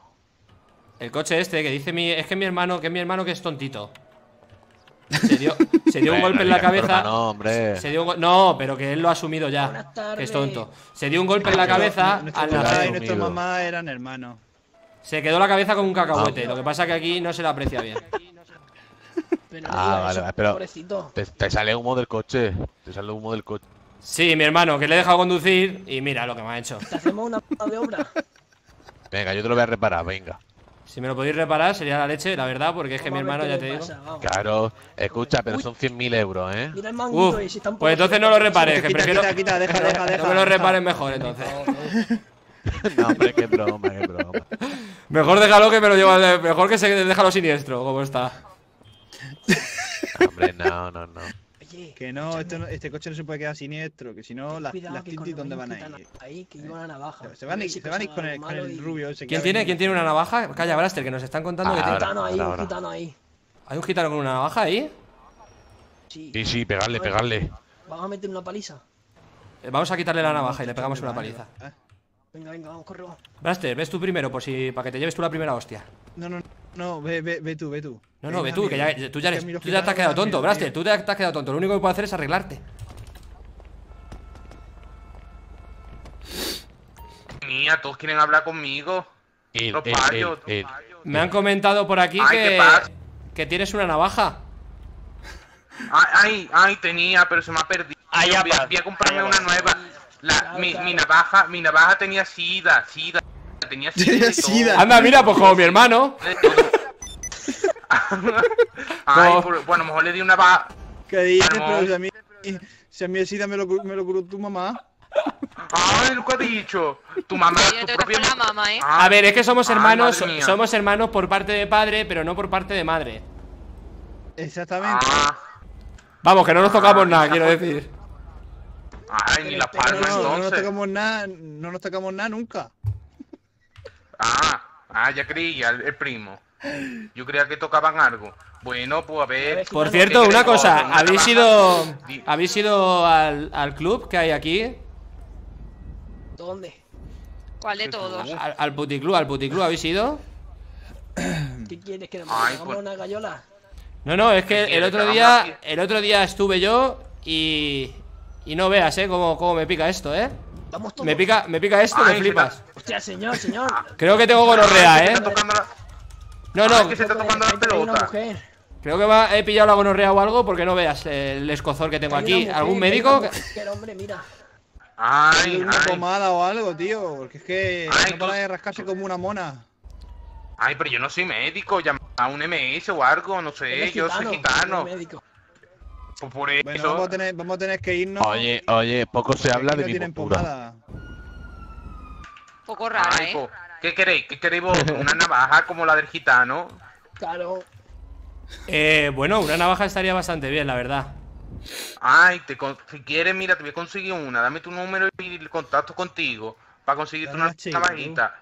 Speaker 1: El coche este que dice mi. Es que mi hermano, que es mi hermano que es tontito. Se dio, se dio un golpe en
Speaker 4: no
Speaker 1: la cabeza.
Speaker 4: hermano, hombre.
Speaker 1: Se dio un go- no, pero que él lo ha asumido ya.
Speaker 5: Buenas
Speaker 1: Que es tonto. Se dio un golpe en la cabeza
Speaker 2: Nuestro
Speaker 1: al nacer.
Speaker 2: y nuestra mamá eran hermanos.
Speaker 1: Se quedó la cabeza con un cacahuete.
Speaker 4: Ah.
Speaker 1: Lo que pasa que aquí no se le aprecia bien.
Speaker 5: Pero no
Speaker 4: Ah, vale,
Speaker 5: eso,
Speaker 4: vale, pero-
Speaker 5: pobrecito.
Speaker 4: Te, te sale humo del coche. Te sale humo del coche.
Speaker 1: Sí, mi hermano, que le he dejado conducir y mira lo que me ha hecho.
Speaker 5: Te hacemos una puta de obra.
Speaker 4: Venga, yo te lo voy a reparar, venga.
Speaker 1: Si me lo podéis reparar sería la leche, la verdad, porque es que mi hermano, ya te digo.
Speaker 5: pasa.
Speaker 4: Claro, escucha, pero
Speaker 5: Uy.
Speaker 4: son 100.000 euros, ¿eh?
Speaker 5: Mira el manguito
Speaker 1: Uf,
Speaker 5: y si está un poco
Speaker 1: pues entonces no lo repares, que
Speaker 2: Quita,
Speaker 1: prefiero.
Speaker 2: quita, quita, deja, deja, deja.
Speaker 1: No me lo reparen mejor, entonces.
Speaker 4: no, hombre, qué broma, qué broma.
Speaker 1: Mejor déjalo que me lo lleva. Mejor que se déjalo siniestro, como está.
Speaker 4: Hombre, no, no, no.
Speaker 5: Oye,
Speaker 2: Que no, esto no- este coche no se puede quedar siniestro, que si no, las,
Speaker 5: cuidado
Speaker 2: las tintis, ¿dónde van a ir?
Speaker 5: Ahí, que lleva una navaja.
Speaker 2: Se van a ir,
Speaker 5: Si
Speaker 2: se van a ir
Speaker 5: pasa
Speaker 2: con el,
Speaker 5: algo
Speaker 2: con
Speaker 5: malo
Speaker 2: el
Speaker 5: y-
Speaker 2: rubio ese
Speaker 1: ¿Quién tiene. ¿Quién tiene una navaja? Calla, Blaster, que nos están contando que
Speaker 4: Ah,
Speaker 1: tiene-
Speaker 5: gitano ahí,
Speaker 4: ahora,
Speaker 5: un gitano ahí.
Speaker 1: hay un gitano con una navaja ahí.
Speaker 5: Sí.
Speaker 4: Sí, sí, pegarle, pegarle.
Speaker 5: Vamos a meter una paliza.
Speaker 1: Eh, Vamos a quitarle la navaja y le pegamos una paliza.
Speaker 2: Ah,
Speaker 5: Venga, venga, vamos, corre, vamos.
Speaker 1: Blaster, ves tú primero, por si. para que te lleves tú la primera hostia.
Speaker 2: No, no, no, ve, ve, ve tú, ve tú.
Speaker 1: No, no, ve tú, que ya,
Speaker 2: mira,
Speaker 1: tú ya, eres, tú ya te has quedado tonto,
Speaker 2: tío.
Speaker 1: Tú te has te has quedado tonto. Lo único que puedo hacer es arreglarte.
Speaker 6: Mía, todos quieren hablar conmigo.
Speaker 4: El,
Speaker 6: Los
Speaker 4: el,
Speaker 6: payos,
Speaker 4: el.
Speaker 1: Me han comentado por aquí
Speaker 6: Ay,
Speaker 1: que. que tienes una navaja.
Speaker 6: Ay, ay, ay, tenía, pero se me ha perdido.
Speaker 7: Ay, ya
Speaker 6: voy, a,
Speaker 7: va.
Speaker 6: voy a comprarme
Speaker 7: Ay,
Speaker 6: una nueva. La, mi, mi navaja, mi navaja tenía sida, sida. Tenía sida.
Speaker 2: Sida.
Speaker 1: Anda, mira, pues como mi hermano.
Speaker 6: Ay, por- bueno, a lo mejor le di una va.
Speaker 2: ¿Qué dices? Pero si a mí, si a mí el SIDA me lo, me lo curó tu mamá.
Speaker 6: Ay, lo que ha dicho. Tu mamá, tu propia
Speaker 7: mamá, ¿eh?
Speaker 6: Ah,
Speaker 1: A ver, es que somos
Speaker 6: ay,
Speaker 1: hermanos, somos hermanos por parte de padre, pero no por parte de madre.
Speaker 2: Exactamente.
Speaker 6: Ah,
Speaker 1: Vamos, que no nos tocamos
Speaker 6: Ah,
Speaker 1: nada, quiero decir.
Speaker 6: ay, ni la palma
Speaker 2: no, no nos
Speaker 6: entonces.
Speaker 2: tocamos nada, no nos tocamos nada nunca.
Speaker 6: Ah, ah, ya creía, el, el primo. Yo creía que tocaban algo. Bueno, pues a ver.
Speaker 1: Por cierto,
Speaker 6: ¿qué
Speaker 1: una cosa, ¿habéis ido habéis ido al, al club que hay aquí?
Speaker 5: ¿Dónde?
Speaker 7: ¿Cuál de todos?
Speaker 1: Al, al puticlub, al puticlub, ¿habéis ido?
Speaker 5: ¿Qué quieres que nos hagamos
Speaker 6: pues-
Speaker 5: una gallola?
Speaker 1: No, no, es que
Speaker 6: ¿Qué
Speaker 1: el otro día, el otro día estuve yo y y no veas, eh, cómo, cómo me pica esto, eh.
Speaker 5: Vamos todos.
Speaker 1: Me pica, me pica esto, me
Speaker 6: Ay,
Speaker 1: flipas.
Speaker 5: Hostia, señor, señor.
Speaker 1: Creo que tengo
Speaker 6: Ay,
Speaker 1: gonorrea,
Speaker 6: que
Speaker 1: eh.
Speaker 6: está la-
Speaker 1: No,
Speaker 6: Ay,
Speaker 1: no,
Speaker 6: que se está tocando la pelota.
Speaker 1: creo que me he pillado la gonorrea o algo porque no veas el escozor que tengo aquí.
Speaker 5: mujer,
Speaker 1: ¿Algún médico?
Speaker 5: una mujer, hombre, mira.
Speaker 6: Ay,
Speaker 2: una
Speaker 6: ay.
Speaker 2: pomada o algo, tío. Porque es que
Speaker 6: Ay,
Speaker 2: no
Speaker 6: tú-
Speaker 2: para de rascarse como una mona.
Speaker 6: Ay, pero yo no soy médico, llama a un MS o algo, no sé, yo soy gitano. Pues por eso.
Speaker 2: Bueno, vamos a tener, vamos a tener que irnos.
Speaker 4: Oye, oye, poco se habla de
Speaker 2: no
Speaker 4: mi postura.
Speaker 7: Poco rara,
Speaker 6: Ay,
Speaker 7: ¿eh?
Speaker 6: ¿qué queréis? ¿Qué queréis vosotros? ¿Una navaja como la del gitano?
Speaker 5: Claro.
Speaker 1: Eh, bueno, una navaja estaría bastante bien, la verdad.
Speaker 6: Ay, te con- si quieres, mira, te voy a conseguir una. Dame tu número y el contacto contigo para conseguirte una navajita.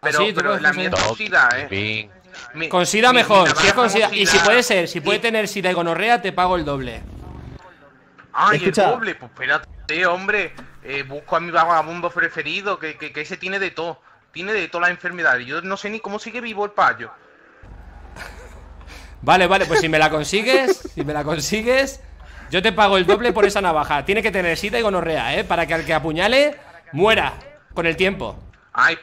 Speaker 6: Pero,
Speaker 1: Ah, sí,
Speaker 6: pero la mía es ¿eh? Mi-
Speaker 1: Con sida
Speaker 6: mi-
Speaker 1: mejor,
Speaker 6: navaja
Speaker 1: si es con
Speaker 6: con
Speaker 1: sida. Y si puede ser, si puede
Speaker 6: Y-
Speaker 1: tener sida y gonorrea, te pago el doble.
Speaker 6: Ay,
Speaker 2: Escucha.
Speaker 6: el doble, pues espérate, hombre. Eh, busco a mi vagabundo preferido, que, que, que ese tiene de todo. Tiene de todas las enfermedades. Yo no sé ni cómo sigue vivo el payo.
Speaker 1: Vale, vale, pues si me la consigues, si me la consigues, yo te pago el doble por esa navaja. Tiene que tener sida y gonorrea, ¿eh? Para que al que apuñale muera con el tiempo.
Speaker 6: Ay,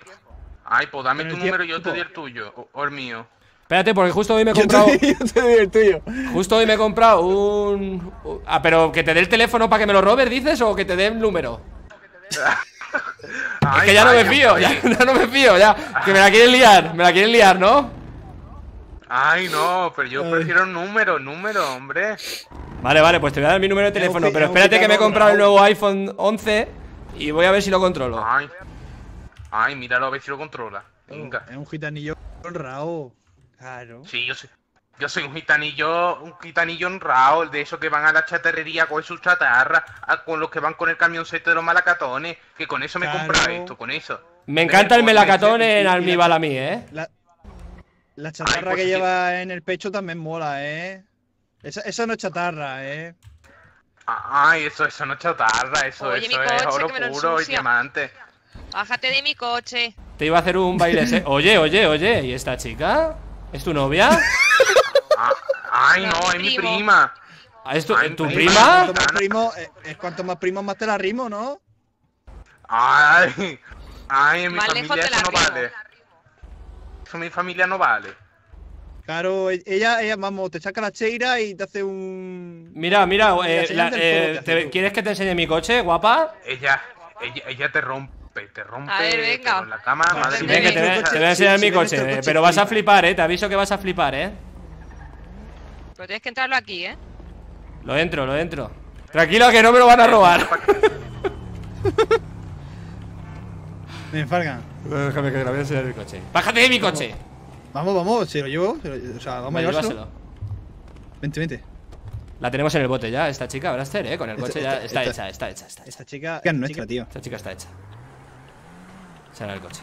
Speaker 6: ay, pues dame tu número y yo te doy el tuyo, o, o el mío.
Speaker 1: Espérate, porque justo hoy me he
Speaker 2: Yo
Speaker 1: comprado.
Speaker 2: te, yo te doy el tuyo.
Speaker 1: Justo hoy me he comprado un. Ah, pero que te dé el teléfono para que me lo robes, dices, o que te dé el número. Es que ya no me fío, ya, ya no me fío, ya. Que me la quieren liar, me la quieren liar, ¿no?
Speaker 6: Ay, no, pero yo prefiero número, número, hombre.
Speaker 1: Vale, vale, pues te voy a dar mi número de teléfono. Pero espérate que me he comprado el nuevo iPhone 11 y voy a ver si lo controlo.
Speaker 6: Ay, ay, míralo a ver si lo controla. Venga.
Speaker 2: Es un gitanillo honrado. Claro.
Speaker 6: Sí, yo soy, yo soy un gitanillo, un gitanillo honrado, de esos que van a la chatarrería a coger sus chatarras, a- con los que van con el camioncete de los malacatones, que con eso me
Speaker 2: Claro.
Speaker 6: compra esto, con eso.
Speaker 1: Me encanta el melacatón en almíbal a mí, ¿eh?
Speaker 2: La, la chatarra
Speaker 6: pues
Speaker 2: que
Speaker 6: sí.
Speaker 2: lleva en el pecho también mola, ¿eh? Esa, esa no es chatarra, ¿eh?
Speaker 6: Ay, eso, eso no es chatarra, eso,
Speaker 7: Oye,
Speaker 6: eso es oro puro y diamante.
Speaker 7: Bájate de mi coche.
Speaker 1: Te iba a hacer un baile. se- Oye, oye, oye, ¿y esta chica? ¿Es tu novia?
Speaker 6: Ah, ay,
Speaker 7: No,
Speaker 6: es mi
Speaker 7: primo.
Speaker 6: prima.
Speaker 1: Ah, ¿Es tu,
Speaker 6: Ay,
Speaker 1: tu
Speaker 6: prima.
Speaker 1: prima?
Speaker 2: Cuanto más primo, eh, es cuanto más primo más te la rimo, ¿no?
Speaker 6: Ay, ay, en mi
Speaker 7: Más
Speaker 6: familia eso no
Speaker 7: rimo.
Speaker 6: vale. Eso en mi familia no vale.
Speaker 2: Claro, e- ella, ella, vamos, te saca la cheira y te hace un.
Speaker 1: Mira, mira, eh, la- eh, te-. ¿quieres que te enseñe mi coche, guapa?
Speaker 6: Ella, ella, ella te rompe, te rompe.
Speaker 7: A ver, venga.
Speaker 6: pero la cama, madre
Speaker 2: si
Speaker 6: mía.
Speaker 1: Ven, que te, voy a-
Speaker 2: coche-
Speaker 1: te voy a enseñar
Speaker 2: si-
Speaker 1: mi
Speaker 2: si
Speaker 1: coche,
Speaker 2: nuestro
Speaker 1: eh,
Speaker 2: coche,
Speaker 1: pero vas a
Speaker 2: flipa.
Speaker 1: flipar, eh. Te aviso que vas a flipar, eh.
Speaker 7: Pero tienes que entrarlo aquí, ¿eh?
Speaker 1: Lo entro, lo entro. Tranquilo que no me lo van a robar.
Speaker 2: Me enfargan.
Speaker 1: Déjame que te voy a enseñar mi coche. Bájate de mi coche.
Speaker 2: Vamos, vamos, se lo llevo. se lo- o sea, vamos
Speaker 1: Vale,
Speaker 2: a llevárselo. Vente, vente.
Speaker 1: La tenemos en el bote ya, esta chica, Braster, eh. Con el
Speaker 2: Esta-
Speaker 1: coche ya
Speaker 2: esta-
Speaker 1: está
Speaker 2: esta-
Speaker 1: hecha, está hecha, está hecha.
Speaker 2: Esta chica es nuestra, tío.
Speaker 1: Esta chica está hecha. Será el coche.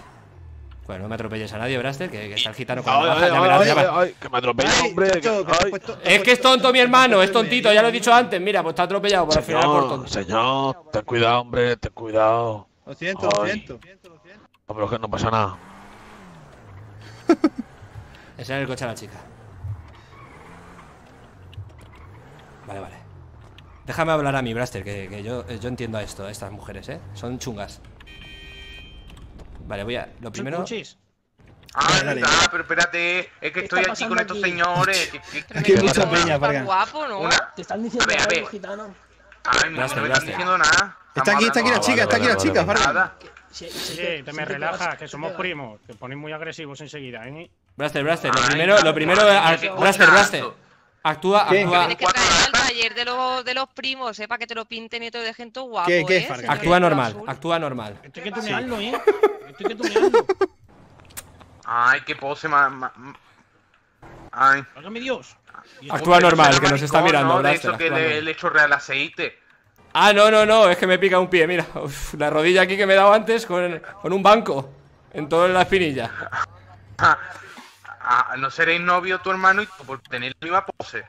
Speaker 1: Bueno, no me atropelles a nadie, Braster, que, que está el gitano con la
Speaker 4: Ay, ay, ay, ay, que me atropella,
Speaker 2: Ay,
Speaker 4: hombre.
Speaker 2: chacho, que puesto-
Speaker 1: Es que es tonto mi hermano, es tontito, ya lo he dicho antes. Mira, pues está atropellado por al final por
Speaker 4: Señor,
Speaker 1: tonto.
Speaker 4: señor, ten cuidado, hombre, ten cuidado.
Speaker 2: Lo siento, lo siento.
Speaker 4: Hombre, que no pasa nada.
Speaker 1: Ese era el coche a la chica. Vale, vale. Déjame hablar a mí, Braster, que, que yo, yo entiendo a esto, a estas mujeres, ¿eh? Son chungas. Vale, voy a. Lo primero.
Speaker 6: Ay,
Speaker 2: Dale, dale.
Speaker 6: verdad, pero espérate, es que
Speaker 5: ¿Qué
Speaker 6: estoy aquí con estos
Speaker 5: aquí?
Speaker 6: señores.
Speaker 2: Aquí hay mucha peña, Vargas.
Speaker 7: guapo, ¿no?
Speaker 6: Una.
Speaker 5: te están diciendo algo,
Speaker 6: ver.
Speaker 5: gitano.
Speaker 6: Ay, no, me están diciendo nada.
Speaker 2: Está aquí, está aquí la chica, está aquí la chica,
Speaker 5: si
Speaker 8: Sí,
Speaker 5: te-
Speaker 8: me relajas, que somos primos. Te ponéis muy agresivos enseguida, ¿eh?
Speaker 1: Braster, Braster, lo primero, lo primero. Braster. Braster. Actúa,
Speaker 2: ¿Qué?
Speaker 1: actúa.
Speaker 7: Tienes que traer al taller de los, de los primos, ¿eh? Para que te lo pinten y te lo dejen todo guapo,
Speaker 2: ¿Qué- qué,
Speaker 7: ¿eh?
Speaker 2: Farga?
Speaker 1: Actúa normal, actúa normal.
Speaker 8: Esto hay que tunearlo, ¿eh? Esto tunearlo.
Speaker 6: Ay, qué pose más. más- Ay.
Speaker 8: Válgame Dios. Esto-
Speaker 1: Actúa normal, que nos está mirando.
Speaker 6: ¿no? De eso que le, le chorrea el aceite.
Speaker 1: Ah, no, no, no, es que me pica un pie, mira. Uf, la rodilla aquí que me he dado antes con, con un banco. En toda la espinilla.
Speaker 6: Ah, ah, no seréis novio tu hermano y tú por tener la misma pose.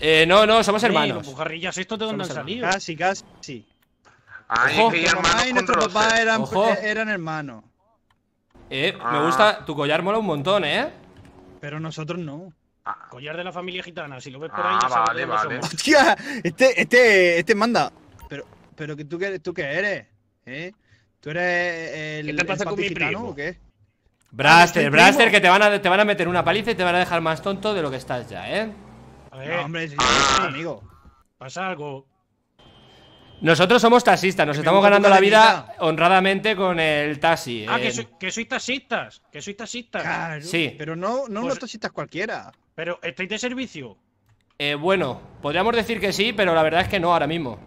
Speaker 1: Eh, no, no, somos hermanos.
Speaker 8: los bujarrillas estos de dónde han salido.
Speaker 2: Casi, casi.
Speaker 6: Ay,
Speaker 1: Ojo.
Speaker 6: que
Speaker 2: mamá y nuestro papá eran,
Speaker 1: Ojo.
Speaker 2: eran hermanos.
Speaker 1: Eh, me
Speaker 6: Ah.
Speaker 1: gusta. Tu collar mola un montón, ¿eh?
Speaker 2: Pero nosotros no.
Speaker 6: Ah,
Speaker 8: Collar de la familia gitana, si lo ves por ahí
Speaker 6: Ah,
Speaker 8: ya sabes
Speaker 6: vale, vale.
Speaker 2: Hostia, este, este, este manda. Pero, pero que tú qué, tú qué eres, ¿eh? ¿Tú eres el,
Speaker 8: ¿Qué te pasa
Speaker 2: el
Speaker 8: con mi
Speaker 2: gitano
Speaker 8: primo?
Speaker 2: o qué?
Speaker 1: Braster,
Speaker 2: ¿soy
Speaker 1: Braster, que te van, a, te van a meter una paliza y te van a dejar más tonto de lo que estás ya, ¿eh?
Speaker 8: A ver,
Speaker 2: No, hombre, sí,
Speaker 6: Ah.
Speaker 2: amigo.
Speaker 8: pasa algo.
Speaker 1: Nosotros somos taxistas, nos estamos ganando la vida honradamente con el taxi.
Speaker 8: Ah,
Speaker 1: eh.
Speaker 8: que, soy- que sois taxistas. Que sois taxistas.
Speaker 2: Claro,
Speaker 1: Sí.
Speaker 2: Pero no, no
Speaker 8: Pues-
Speaker 2: unos taxistas cualquiera.
Speaker 8: Pero estáis de servicio.
Speaker 1: Eh, bueno, podríamos decir que sí, pero la verdad es que no ahora mismo.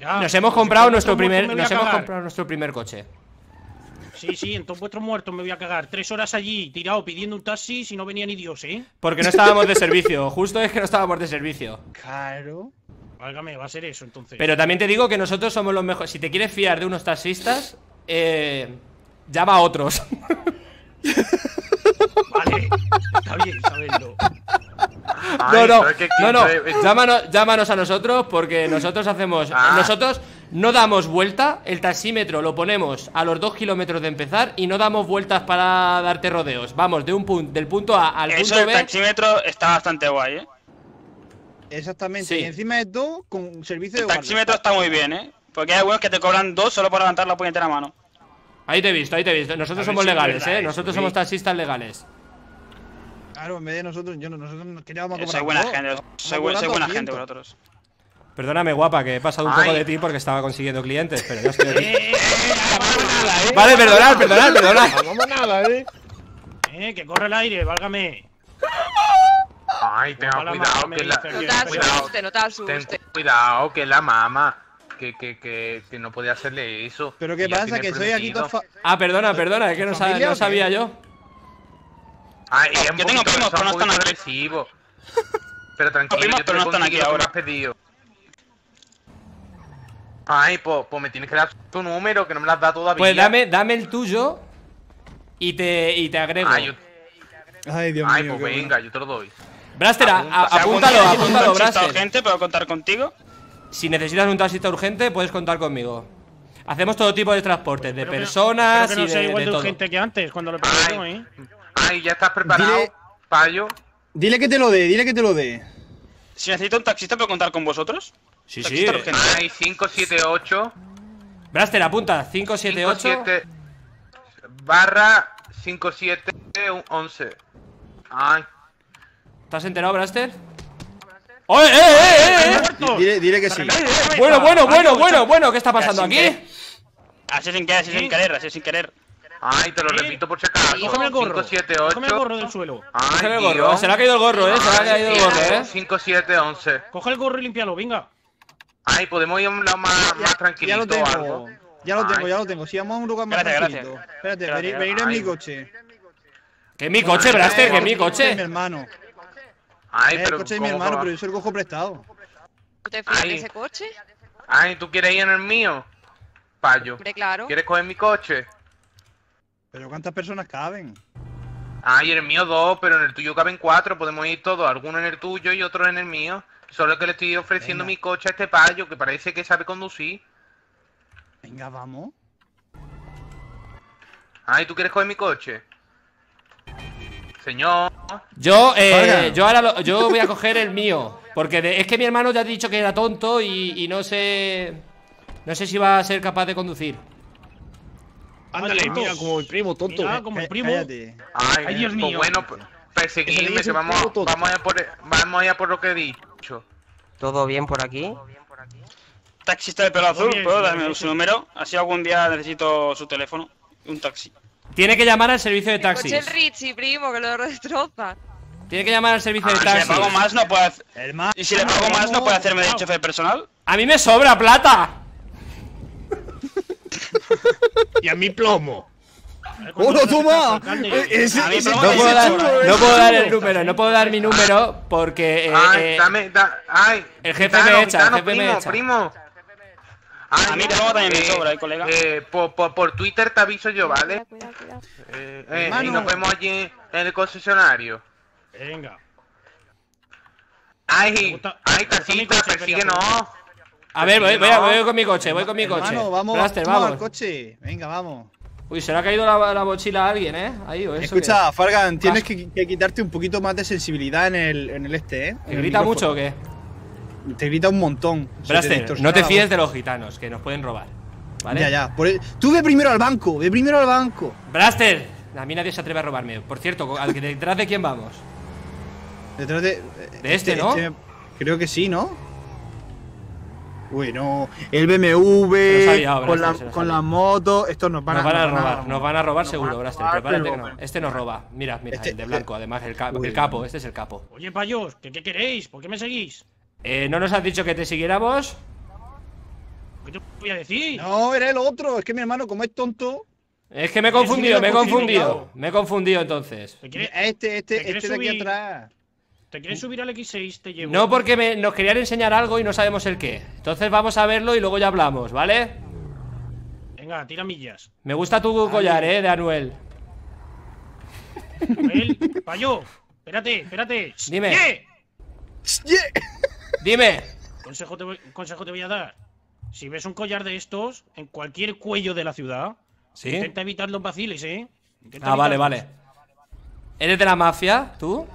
Speaker 8: Ya,
Speaker 1: Nos hemos
Speaker 8: pues
Speaker 1: comprado
Speaker 8: si
Speaker 1: nuestro primer, nos hemos
Speaker 8: cagar.
Speaker 1: comprado nuestro primer coche.
Speaker 8: Sí, sí, en todos vuestros muertos me voy a cagar. Tres horas allí, tirado, pidiendo un taxi si no venía ni Dios, ¿eh?
Speaker 1: Porque no estábamos de servicio, justo es que no estábamos de servicio.
Speaker 2: Claro.
Speaker 8: Válgame, va a ser eso entonces.
Speaker 1: Pero también te digo que nosotros somos los mejores. Si te quieres fiar de unos taxistas, eh, llama a otros.
Speaker 8: Vale, está bien saberlo.
Speaker 1: No,
Speaker 6: Ay,
Speaker 1: no, no, no. Llámanos, llámanos a nosotros porque nosotros hacemos.
Speaker 6: Ah.
Speaker 1: Nosotros no damos vuelta, el taxímetro lo ponemos a los dos kilómetros de empezar y no damos vueltas para darte rodeos. Vamos de un punto, del punto A al
Speaker 9: Eso
Speaker 1: punto
Speaker 9: del
Speaker 1: B.
Speaker 9: taxímetro está bastante guay, ¿eh?
Speaker 2: Exactamente.
Speaker 1: Sí.
Speaker 2: Y encima de todo, con servicio de
Speaker 9: El
Speaker 2: guardia.
Speaker 9: taxímetro está muy bien, ¿eh? Porque hay algunos que te cobran dos solo por levantar la puñetera mano.
Speaker 1: Ahí te he visto, ahí te he visto. Nosotros somos
Speaker 8: si es
Speaker 1: legales, eh.
Speaker 8: eso,
Speaker 1: Nosotros
Speaker 8: sí.
Speaker 1: somos taxistas legales.
Speaker 2: Claro, en vez de nosotros, yo no, nosotros nos queríamos
Speaker 9: Soy
Speaker 2: cobrar
Speaker 9: buena
Speaker 2: todo.
Speaker 9: gente, soy, soy buena
Speaker 2: 200.
Speaker 9: gente vosotros.
Speaker 1: Perdóname, guapa, que he pasado un poco de ti porque estaba consiguiendo clientes, pero ya estoy aquí.
Speaker 8: Eh, eh,
Speaker 1: Vale, perdonad, perdonad, perdonad.
Speaker 3: Vamos nada, eh.
Speaker 8: eh, que corre el aire, válgame.
Speaker 6: Ay, tenga cuidado que la.
Speaker 7: No te
Speaker 6: Cuidado.
Speaker 7: asustes, no te
Speaker 6: Ten
Speaker 7: asustes.
Speaker 6: cuidado que la mama. Que, que, que, que no podía hacerle eso.
Speaker 2: Pero
Speaker 6: Y
Speaker 2: qué pasa, que soy aquí todo
Speaker 1: Ah, perdona, perdona, es que no, sa-
Speaker 2: ¿Familia
Speaker 1: no sabía yo.
Speaker 6: Ay, es un
Speaker 9: Yo tengo primos, pero no están aquí.
Speaker 6: Pero tranquilo,
Speaker 9: primos,
Speaker 6: yo te
Speaker 9: pero no están aquí ahora.
Speaker 6: me has pedido. Ay, pues, pues me tienes que dar tu número, que no me lo has dado todavía.
Speaker 1: Pues dame, dame el tuyo y te, y te agrego.
Speaker 6: Ay, yo-
Speaker 2: Ay, Dios
Speaker 6: ay,
Speaker 2: mío.
Speaker 6: pues
Speaker 2: qué
Speaker 6: venga, yo te lo doy.
Speaker 1: Braster, a- a-
Speaker 6: Apunta.
Speaker 9: Si algún
Speaker 1: apúntalo, apúntalo,
Speaker 9: taxista
Speaker 1: Braster.
Speaker 9: urgente, ¿puedo contar contigo?
Speaker 1: Si necesitas un taxista urgente, puedes contar conmigo. Hacemos todo tipo de transportes, de personas
Speaker 8: que no
Speaker 1: y
Speaker 8: sea
Speaker 1: de,
Speaker 8: igual
Speaker 1: de
Speaker 8: de
Speaker 1: todo.
Speaker 8: urgente que antes, cuando lo yo, ¿eh?
Speaker 6: Ay, ya estás preparado,
Speaker 2: Dile-
Speaker 6: payo.
Speaker 2: Dile que te lo dé, dile que te lo dé.
Speaker 9: Si necesito un taxista, ¿puedo contar con vosotros?
Speaker 1: Sí, sí.
Speaker 9: Taxista urgente.
Speaker 6: Ay, 578
Speaker 1: Braster, apunta, 578.
Speaker 6: 57 barra 5711. Ay,
Speaker 1: ¿Te has enterado, Braster? ¡Oye, eh, eh, eh, eh!
Speaker 2: Di- Dile, dile que sí.
Speaker 1: Bueno, bueno, bueno, bueno, bueno, ¿qué está pasando aquí?
Speaker 9: Así sin querer, así sin querer, así sin querer.
Speaker 6: ay, te lo
Speaker 8: ¿Eh?
Speaker 6: repito por si acaso.
Speaker 8: Cógeme el gorro.
Speaker 6: 578
Speaker 8: Cógeme el gorro del suelo.
Speaker 6: Ay,
Speaker 1: Cógeme el gorro,
Speaker 6: Dios.
Speaker 1: se le ha caído el gorro, eh, se le ha caído el gorro, eh.
Speaker 6: 5711.
Speaker 8: Coge el gorro y límpialo, venga.
Speaker 6: Ay, podemos ir a un lado más, más
Speaker 2: Ya
Speaker 6: tranquilito
Speaker 2: lo
Speaker 6: o algo.
Speaker 2: tengo. Ya lo tengo,
Speaker 6: Ay.
Speaker 2: ya lo tengo. Si vamos a un lugar más
Speaker 9: Gracias,
Speaker 2: tranquilito.
Speaker 9: gracias.
Speaker 2: Espérate, venir, en mi coche.
Speaker 1: Que es mi coche, Braster, que es mi
Speaker 2: Es mi
Speaker 1: coche.
Speaker 2: hermano.
Speaker 6: Ay,
Speaker 2: Es el
Speaker 6: pero
Speaker 2: coche de mi
Speaker 6: ¿cómo
Speaker 2: hermano,
Speaker 6: va?
Speaker 2: pero yo se lo cojo prestado.
Speaker 7: ¿Tú te fías de ese coche?
Speaker 6: Ay, ¿tú quieres ir en el mío? Payo.
Speaker 7: Hombre, claro.
Speaker 6: ¿Quieres coger mi coche?
Speaker 2: Pero ¿cuántas personas caben?
Speaker 6: Ay, en el mío dos, pero en el tuyo caben cuatro. Podemos ir todos, algunos en el tuyo y otros en el mío. Solo que le estoy ofreciendo
Speaker 2: Venga.
Speaker 6: mi coche a este payo, que parece que sabe conducir.
Speaker 2: Venga, vamos.
Speaker 6: Ay, ¿tú quieres coger mi coche? Señor.
Speaker 1: Yo, eh, yo ahora lo- yo voy a coger el mío. Porque de- es que mi hermano ya ha dicho que era tonto y, y no sé. No sé si va a ser capaz de conducir.
Speaker 8: Ándale,
Speaker 3: Ándale, mira, como mi primo, tonto.
Speaker 8: Mira, como el
Speaker 2: Cá-
Speaker 8: primo.
Speaker 2: Cállate.
Speaker 6: Ay,
Speaker 8: Ay, Dios
Speaker 6: pues
Speaker 8: mío.
Speaker 6: bueno, pues, perseguirme,
Speaker 3: Ese
Speaker 6: que vamos, vamos, a por, vamos a ir por lo que he dicho.
Speaker 10: ¿Todo bien por aquí?
Speaker 9: Taxista de pelo azul, ¿puedo darme su número? Así algún día necesito su teléfono. Un taxi.
Speaker 1: Tiene que llamar al servicio de taxis.
Speaker 7: el Richie, primo, que lo destroza.
Speaker 1: Tiene que llamar al servicio de
Speaker 9: Si le
Speaker 1: taxi.
Speaker 9: pago más, no puede. Y si le pago más, no puede hacerme de chofer personal.
Speaker 1: ¡A mí me sobra plata!
Speaker 3: Y a mí plomo.
Speaker 2: ¡Hola, toma! Eh,
Speaker 9: me
Speaker 1: No puedo, dar, el número, no puedo dar mi número porque eh,
Speaker 6: Ay,
Speaker 1: eh,
Speaker 6: dame, da, ay.
Speaker 1: el jefe
Speaker 6: gitano,
Speaker 1: me echa, el
Speaker 6: gitano,
Speaker 1: jefe me
Speaker 6: primo,
Speaker 1: echa.
Speaker 6: primo. Ay,
Speaker 9: A mí
Speaker 6: mira,
Speaker 9: plomo también me sobra, eh, colega.
Speaker 6: Eh, por, por, por Twitter te aviso yo, ¿vale?
Speaker 11: Cuidado, cuidado.
Speaker 6: Eh, eh, y nos vemos allí en el concesionario.
Speaker 8: Venga.
Speaker 6: Ay, ay,
Speaker 8: coche,
Speaker 6: persíguenos.
Speaker 1: A ver, voy, voy, a- voy con mi coche, voy con mi coche.
Speaker 2: Hermano, vamos,
Speaker 1: Blaster,
Speaker 2: vamos al
Speaker 1: vamos.
Speaker 2: coche. Venga, vamos.
Speaker 1: Uy, se le ha caído la, la mochila a alguien, ¿eh? Ahí, ¿o eso
Speaker 2: Escucha, Fargan, tienes
Speaker 1: Vas.
Speaker 2: que, que quitarte un poquito más de sensibilidad en el, en el este, ¿eh?
Speaker 1: ¿Te grita mucho o qué?
Speaker 2: Te grita un montón. Distorsiona
Speaker 1: no te
Speaker 2: la
Speaker 1: fíes de los gitanos, que nos pueden robar. ¿Vale?
Speaker 2: Ya, ya. Por el- Tú ve primero al banco, ve primero al banco.
Speaker 1: Blaster, a mí nadie se atreve a robarme. Por cierto, ¿al que detrás de quién vamos?
Speaker 2: Detrás de.
Speaker 1: De este, ¿no?
Speaker 2: creo que sí, ¿no? Uy, no. El BMW,
Speaker 1: liado,
Speaker 2: con,
Speaker 1: Blaster,
Speaker 2: la, con las motos, estos nos van
Speaker 1: Nos van a robar, nos van a robar seguro,
Speaker 2: a robar,
Speaker 1: Prepárate que no. Este nos roba. Mira, mira,
Speaker 2: Este-
Speaker 1: el de blanco, además, el, ca-
Speaker 2: Uy,
Speaker 1: el capo, este es el capo.
Speaker 8: Oye, payos, ¿qué, ¿qué queréis? ¿Por qué me seguís?
Speaker 1: Eh, ¿No nos has dicho que te siguiéramos?
Speaker 8: ¿Qué te voy a decir?
Speaker 2: No, era el otro. Es que mi hermano, como es tonto.
Speaker 1: Es que me he confundido, me he confundido. Me he confundido entonces.
Speaker 8: ¿Te quieres,
Speaker 2: Este, este,
Speaker 8: ¿Te quieres
Speaker 2: este de aquí
Speaker 8: subir?
Speaker 2: atrás.
Speaker 8: ¿Te quieres subir al X6? Te llevo.
Speaker 1: No, porque me- nos querían enseñar algo y no sabemos el qué. Entonces vamos a verlo y luego ya hablamos, ¿vale?
Speaker 8: Venga, tira millas.
Speaker 1: Me gusta tu collar, eh, de Anuel.
Speaker 8: Noel, payo, espérate, espérate.
Speaker 1: Dime.
Speaker 8: ¿Qué?
Speaker 2: Yeah.
Speaker 1: Dime.
Speaker 8: Consejo te, voy, consejo te voy a dar. Si ves un collar de estos en cualquier cuello de la ciudad,
Speaker 1: ¿Sí?
Speaker 8: intenta evitar los vaciles, ¿eh? Intenta
Speaker 1: Ah, vale, vale. ¿Eres de la mafia, tú?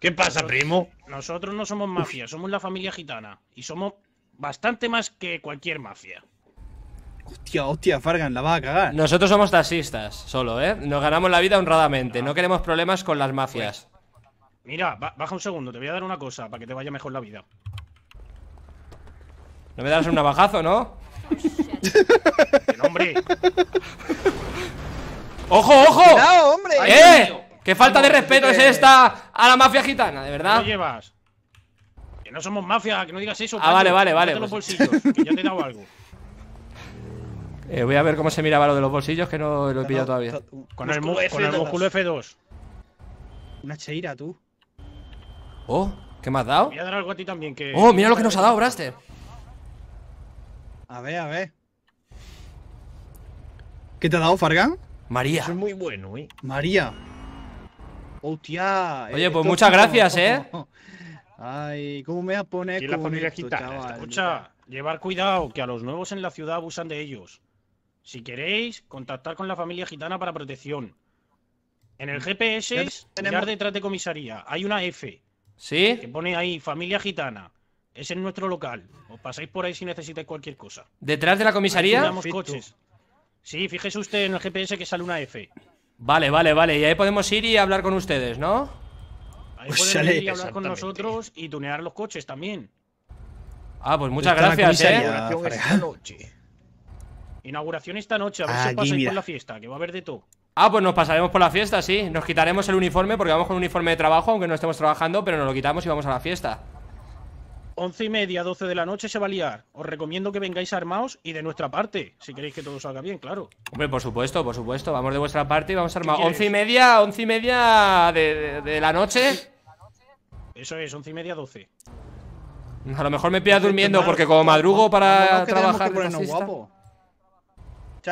Speaker 3: ¿Qué pasa, primo?
Speaker 8: Nosotros no somos mafia, somos la familia gitana. Y somos bastante más que cualquier mafia.
Speaker 2: Hostia, hostia, Fargan, la vas a cagar.
Speaker 1: Nosotros somos taxistas, solo, ¿eh? Nos ganamos la vida honradamente. No queremos problemas con las mafias.
Speaker 8: Mira, ba- baja un segundo, te voy a dar una cosa para que te vaya mejor la vida.
Speaker 1: No me das un navajazo, ¿no?
Speaker 8: No, hombre.
Speaker 1: ¡Ojo, ojo!
Speaker 2: ¡Cuidado, hombre!
Speaker 1: ¡Eh! ¡Qué falta de respeto es esta a la mafia gitana, de
Speaker 8: ¿Qué
Speaker 1: verdad!
Speaker 8: lo llevas? Que no somos mafia, que no digas eso.
Speaker 1: Ah, vale, vale, vale,
Speaker 8: los
Speaker 1: pues-
Speaker 8: bolsillos, que ya te he dado algo.
Speaker 1: Eh, voy a ver cómo se miraba lo de los bolsillos, que no lo he pillado todavía.
Speaker 8: Con el, mu-
Speaker 3: Músculo
Speaker 8: con el
Speaker 3: F2.
Speaker 8: músculo F2.
Speaker 2: Una cheira, tú.
Speaker 1: Oh, ¿qué me has dado?
Speaker 8: Voy a dar algo a ti también, que...
Speaker 1: Oh, mira lo que nos ha dado, Braster.
Speaker 2: A ver, a ver. ¿Qué te ha dado, Fargan?
Speaker 1: María.
Speaker 3: Eso es muy bueno, ¿eh?
Speaker 2: María. Hostia.
Speaker 1: Oye, pues muchas gracias, ¿eh?
Speaker 2: Ay, ¿cómo me vas a poner
Speaker 3: Y la familia
Speaker 2: esto,
Speaker 3: gitana,
Speaker 2: chaval?
Speaker 8: Escucha, llevar cuidado, que a los nuevos en la ciudad abusan de ellos. Si queréis, contactar con la familia gitana para protección. En el GPS,
Speaker 2: Ya
Speaker 8: mirar
Speaker 2: tenemos-
Speaker 8: detrás de comisaría. Hay una F que
Speaker 1: ¿Sí?
Speaker 8: pone ahí familia gitana. Es en nuestro local. Os pasáis por ahí si necesitáis cualquier cosa.
Speaker 1: ¿Detrás de la comisaría?
Speaker 8: coches. Sí, fíjese usted en el GPS que sale una F.
Speaker 1: Vale, vale, vale. Y ahí podemos ir y hablar con ustedes, ¿no?
Speaker 8: Ahí
Speaker 2: Pues
Speaker 8: pueden
Speaker 2: sale-
Speaker 8: venir y hablar con nosotros y tunear los coches también.
Speaker 1: Ah, pues muchas
Speaker 2: Está la
Speaker 1: gracias, ¿eh?
Speaker 3: Inauguración esta noche.
Speaker 8: Inauguración esta noche, a ver si os pasáis
Speaker 2: mira.
Speaker 8: por la fiesta, que va a haber de todo.
Speaker 1: Ah, pues nos pasaremos por la fiesta, sí. Nos quitaremos el uniforme porque vamos con uniforme de trabajo, aunque no estemos trabajando, pero nos lo quitamos y vamos a la fiesta.
Speaker 8: Once y media, 12 de la noche se va a liar. Os recomiendo que vengáis armados y de nuestra parte, si queréis que todo salga bien, claro.
Speaker 1: Hombre, por supuesto, por supuesto. Vamos de vuestra parte y vamos a armar.
Speaker 8: quieres?
Speaker 1: Once y media, once y media de, de- de la noche.
Speaker 8: Eso es, once y media, 12.
Speaker 1: A lo mejor me pillas durmiendo porque como madrugo para trabajar
Speaker 2: que ponernos.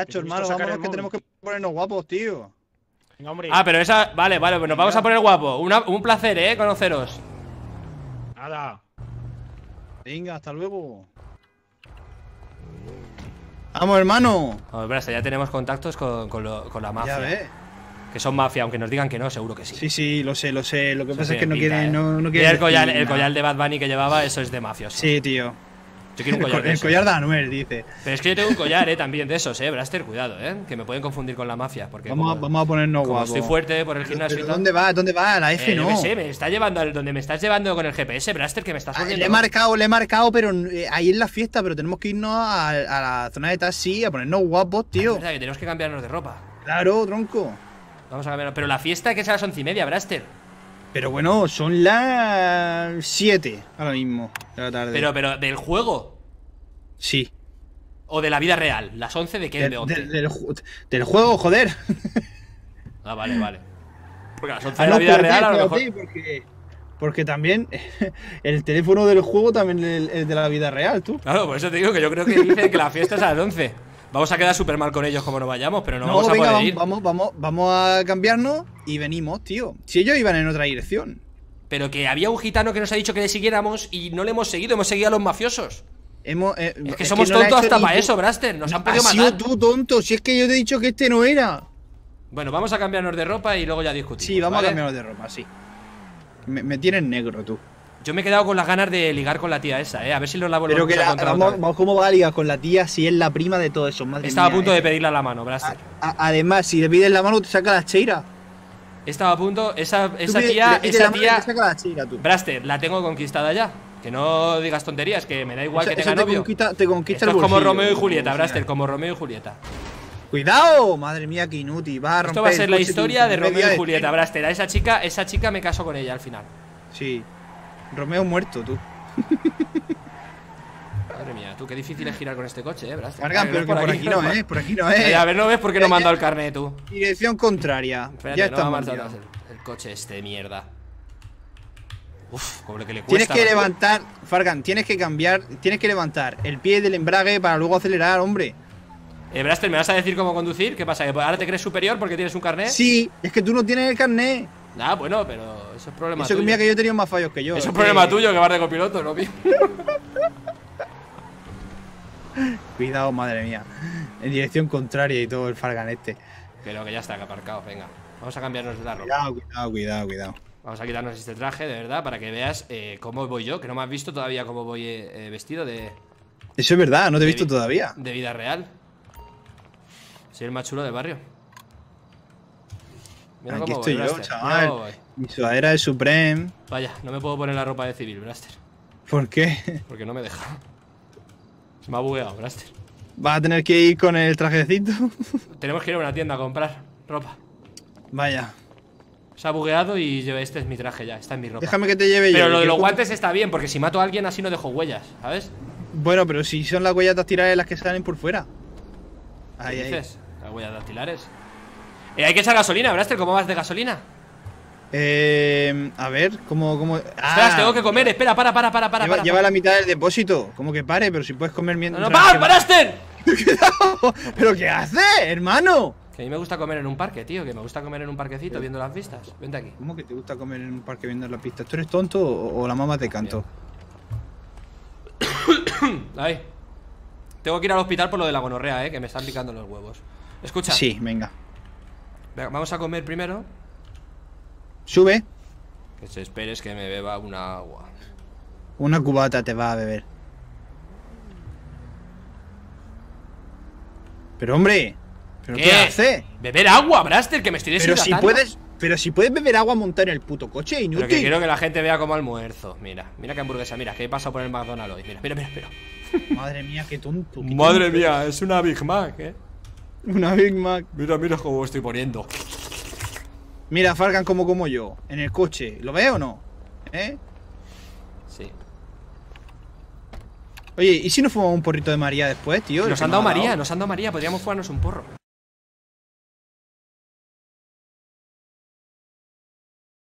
Speaker 2: Guapos. Chacho, hermano, que tenemos que ponernos guapos, tío.
Speaker 8: Venga, hombre.
Speaker 1: Ah, pero esa. Vale, vale, pues nos vamos a poner guapo. Una- un placer, eh, conoceros.
Speaker 8: Nada.
Speaker 2: Venga, hasta luego. Vamos, hermano.
Speaker 1: Hombre, Brasta, ya tenemos contactos con, con lo- con la mafia.
Speaker 2: Ya ves.
Speaker 1: Que son mafia, aunque nos digan que no, seguro que sí.
Speaker 2: Sí, sí, lo sé, lo sé. Lo que
Speaker 1: Eso
Speaker 2: pasa es que no quieren,
Speaker 1: ¿eh?
Speaker 2: no, no
Speaker 1: Mira
Speaker 2: quieren
Speaker 1: el collar, el collar de Bad Bunny que llevaba, eso es de mafioso.
Speaker 2: Sí, tío.
Speaker 1: Yo quiero un collar
Speaker 2: co-
Speaker 1: de
Speaker 2: el collar de Anuel, dice.
Speaker 1: Pero es que yo tengo un collar, eh, también de esos, eh, Braster, cuidado, eh. Que me pueden confundir con la mafia. Porque
Speaker 2: Vamos a, vamos a ponernos
Speaker 1: como
Speaker 2: guapos.
Speaker 1: estoy fuerte por el
Speaker 2: Pero-
Speaker 1: gimnasio
Speaker 2: pero
Speaker 1: tal.
Speaker 2: ¿Dónde va? ¿Dónde va? La F
Speaker 1: Eh, yo
Speaker 2: no.
Speaker 1: qué sé, me está llevando al- donde me estás llevando con el GPS, Braster, que me estás
Speaker 2: Ah, le he marcado, le he marcado, pero eh, ahí en la fiesta, pero tenemos que irnos a, a la zona de taxi a ponernos guapos,
Speaker 1: Es
Speaker 2: tío.
Speaker 1: verdad que tenemos que cambiarnos de ropa.
Speaker 2: Claro, tronco.
Speaker 1: Vamos a cambiar. Pero la fiesta que es a las once y media, Braster.
Speaker 2: Pero bueno, son las 7 ahora mismo de la tarde.
Speaker 1: Pero, pero, ¿del juego?
Speaker 2: Sí.
Speaker 1: ¿O de la vida real? ¿Las 11 de qué?
Speaker 2: Del,
Speaker 1: ¿De 11?
Speaker 2: del- del del juego, joder.
Speaker 1: Ah, vale, vale. Porque las 11
Speaker 2: Ah,
Speaker 1: de
Speaker 2: no,
Speaker 1: la vida
Speaker 2: espérate,
Speaker 1: real a lo mejor.
Speaker 2: porque, porque también el teléfono del juego también es de la vida real, tú.
Speaker 1: Claro, por eso te digo que yo creo que dicen que la fiesta es a las 11. Vamos a quedar súper mal con ellos como no vayamos, pero no,
Speaker 2: No,
Speaker 1: vamos a poder
Speaker 2: vamos,
Speaker 1: ir.
Speaker 2: vamos, vamos, vamos a cambiarnos y venimos, tío. Si ellos iban en otra dirección.
Speaker 1: Pero que había un gitano que nos ha dicho que le siguiéramos y no le hemos seguido, hemos seguido a los mafiosos.
Speaker 2: Hemos, eh,
Speaker 1: Es que
Speaker 2: es
Speaker 1: somos
Speaker 2: no
Speaker 1: tontos hasta para eso, Braster. Nos han podido
Speaker 2: sido
Speaker 1: matar.
Speaker 2: tú tonto, si es que yo te he dicho que este no era.
Speaker 1: Bueno, vamos a cambiarnos de ropa y luego ya discutimos.
Speaker 2: Sí, vamos
Speaker 1: ¿vale?
Speaker 2: a cambiarnos de ropa, sí. Me, me tienes negro, tú.
Speaker 1: Yo me he quedado con las ganas de ligar con la tía esa, eh. A ver si nos la
Speaker 2: Pero
Speaker 1: volvemos
Speaker 2: que
Speaker 1: a
Speaker 2: la- vamos, vamos, ¿cómo va a ligar con la tía si es la prima de todo eso? Madre
Speaker 1: Estaba a
Speaker 2: mía,
Speaker 1: punto
Speaker 2: eh.
Speaker 1: de pedirle la mano, Braster.
Speaker 2: A- además, si le pides la mano, te saca la cheira.
Speaker 1: Estaba a punto. Esa, esa
Speaker 2: pide-
Speaker 1: tía, esa
Speaker 2: la
Speaker 1: tía.
Speaker 2: saca la cheira, tú.
Speaker 1: Braster, la tengo conquistada ya. Que no digas tonterías, que me da igual que tenga
Speaker 2: te
Speaker 1: novio.
Speaker 2: conquista- te conquista
Speaker 1: Esto
Speaker 2: el
Speaker 1: es como
Speaker 2: bolsillo,
Speaker 1: Romeo y Julieta. Braster, como Romeo y Julieta.
Speaker 2: Cuidado, madre mía, que inútil. Vas a romper
Speaker 1: Esto va a ser la historia de Romeo y Julieta. Braster. A esa chica, esa chica me caso con ella al final.
Speaker 2: Sí. Romeo muerto, tú.
Speaker 1: Madre mía, tú, qué difícil es girar con este coche, eh, Ah,
Speaker 2: pero que por aquí no, eh. Por aquí no, eh.
Speaker 1: A ver, no ves por qué no me han dado el carnet, tú.
Speaker 2: Dirección contraria.
Speaker 1: Espérate,
Speaker 2: ya
Speaker 1: no
Speaker 2: ya.
Speaker 1: atrás el, el coche este de mierda. Uf, como lo que le
Speaker 2: Tienes
Speaker 1: cuesta.
Speaker 2: que
Speaker 1: ¿no?
Speaker 2: levantar, Fargan, tienes que cambiar, tienes que levantar el pie del embrague para luego acelerar, hombre.
Speaker 1: Eh, Braster, ¿me vas a decir cómo conducir? ¿Qué pasa? ¿Que ahora te crees superior porque tienes un carnet?
Speaker 2: Sí, es que tú no tienes el carnet.
Speaker 1: Ah, bueno, pero eso es problema
Speaker 2: Eso
Speaker 1: tuyo.
Speaker 2: mira que yo he tenido más fallos que yo.
Speaker 1: Eso es
Speaker 2: que-
Speaker 1: problema tuyo que vas de copiloto, ¿no, mío?
Speaker 2: Cuidado, madre mía. En dirección contraria y todo el Fargan este.
Speaker 1: Pero que ya está, que aparcado, venga. Vamos a cambiarnos de la ropa.
Speaker 2: Cuidado, cuidado, cuidado, cuidado.
Speaker 1: Vamos a quitarnos este traje, de verdad, para que veas eh, cómo voy yo, que no me has visto todavía cómo voy eh, eh, vestido de,
Speaker 2: Eso es verdad, no te he visto
Speaker 1: vi-
Speaker 2: todavía.
Speaker 1: de vida real. Soy el más chulo del barrio. Mira
Speaker 2: Aquí
Speaker 1: cómo
Speaker 2: estoy
Speaker 1: voy,
Speaker 2: yo, chaval. Mi sudadera de Supreme.
Speaker 1: Vaya, no me puedo poner la ropa de civil, Braster.
Speaker 2: ¿Por qué?
Speaker 1: Porque no me deja. Se me ha bugueado, Braster.
Speaker 2: ¿Vas a tener que ir con el trajecito?
Speaker 1: Tenemos que ir a una tienda a comprar ropa.
Speaker 2: Vaya.
Speaker 1: Se ha bugueado y yo- este es mi traje ya, esta es mi ropa.
Speaker 2: Déjame que te lleve yo.
Speaker 1: Pero lo de los guantes está bien, porque si mato a alguien así no dejo huellas, ¿sabes?
Speaker 2: Bueno, pero si son las huellas dactilares las que salen por fuera. Ahí,
Speaker 1: ¿Qué
Speaker 2: ahí.
Speaker 1: dices? Las huellas dactilares. Eh, hay que echar gasolina, Braster, ¿cómo vas de gasolina?
Speaker 2: Eh, a ver, ¿cómo, cómo?
Speaker 1: Espera, tengo que comer, espera, para, para, para, para.
Speaker 2: Lleva,
Speaker 1: para,
Speaker 2: lleva la mitad del depósito. ¿Cómo que pare? Pero si puedes comer
Speaker 1: No,
Speaker 2: mientras.
Speaker 1: no, ¡para,
Speaker 2: que-
Speaker 1: Braster!
Speaker 2: ¿Pero qué hace, hermano?
Speaker 1: Que a mí me gusta comer en un parque, tío, que me gusta comer en un parquecito viendo las vistas. Vente aquí.
Speaker 2: ¿Cómo que te gusta comer en un parque viendo las pistas? ¿Tú eres tonto o, o la mamá te canto?
Speaker 1: Ahí. Tengo que ir al hospital por lo de la gonorrea, eh, que me están picando los huevos. Escucha.
Speaker 2: Sí, venga.
Speaker 1: Venga, Vamos a comer primero.
Speaker 2: Sube.
Speaker 1: Que se esperes que me beba una agua.
Speaker 2: Una cubata te va a beber. Pero hombre, ¿pero qué,
Speaker 1: ¿Qué?
Speaker 2: hace?
Speaker 1: Beber agua, Braster, que me estoy
Speaker 2: Pero si
Speaker 1: deshidratando.
Speaker 2: puedes, pero si puedes beber agua montar en el puto coche,
Speaker 1: Pero
Speaker 2: inútil.
Speaker 1: que quiero que la gente vea como almuerzo. Mira, mira qué hamburguesa, mira, que he pasado por el McDonald's hoy. Mira, mira, mira, mira.
Speaker 2: Madre mía, qué tonto. qué
Speaker 1: Madre
Speaker 2: tonto.
Speaker 1: mía, es una Big Mac, eh.
Speaker 2: Una Big Mac.
Speaker 1: Mira, mira cómo estoy poniendo.
Speaker 2: Mira, Fargan como como yo, en el coche. ¿Lo veo o no? ¿Eh?
Speaker 1: Sí.
Speaker 2: Oye, ¿y si nos fumamos un porrito de María después, tío?
Speaker 1: Nos han dado María, nos han dado María, podríamos fumarnos un porro.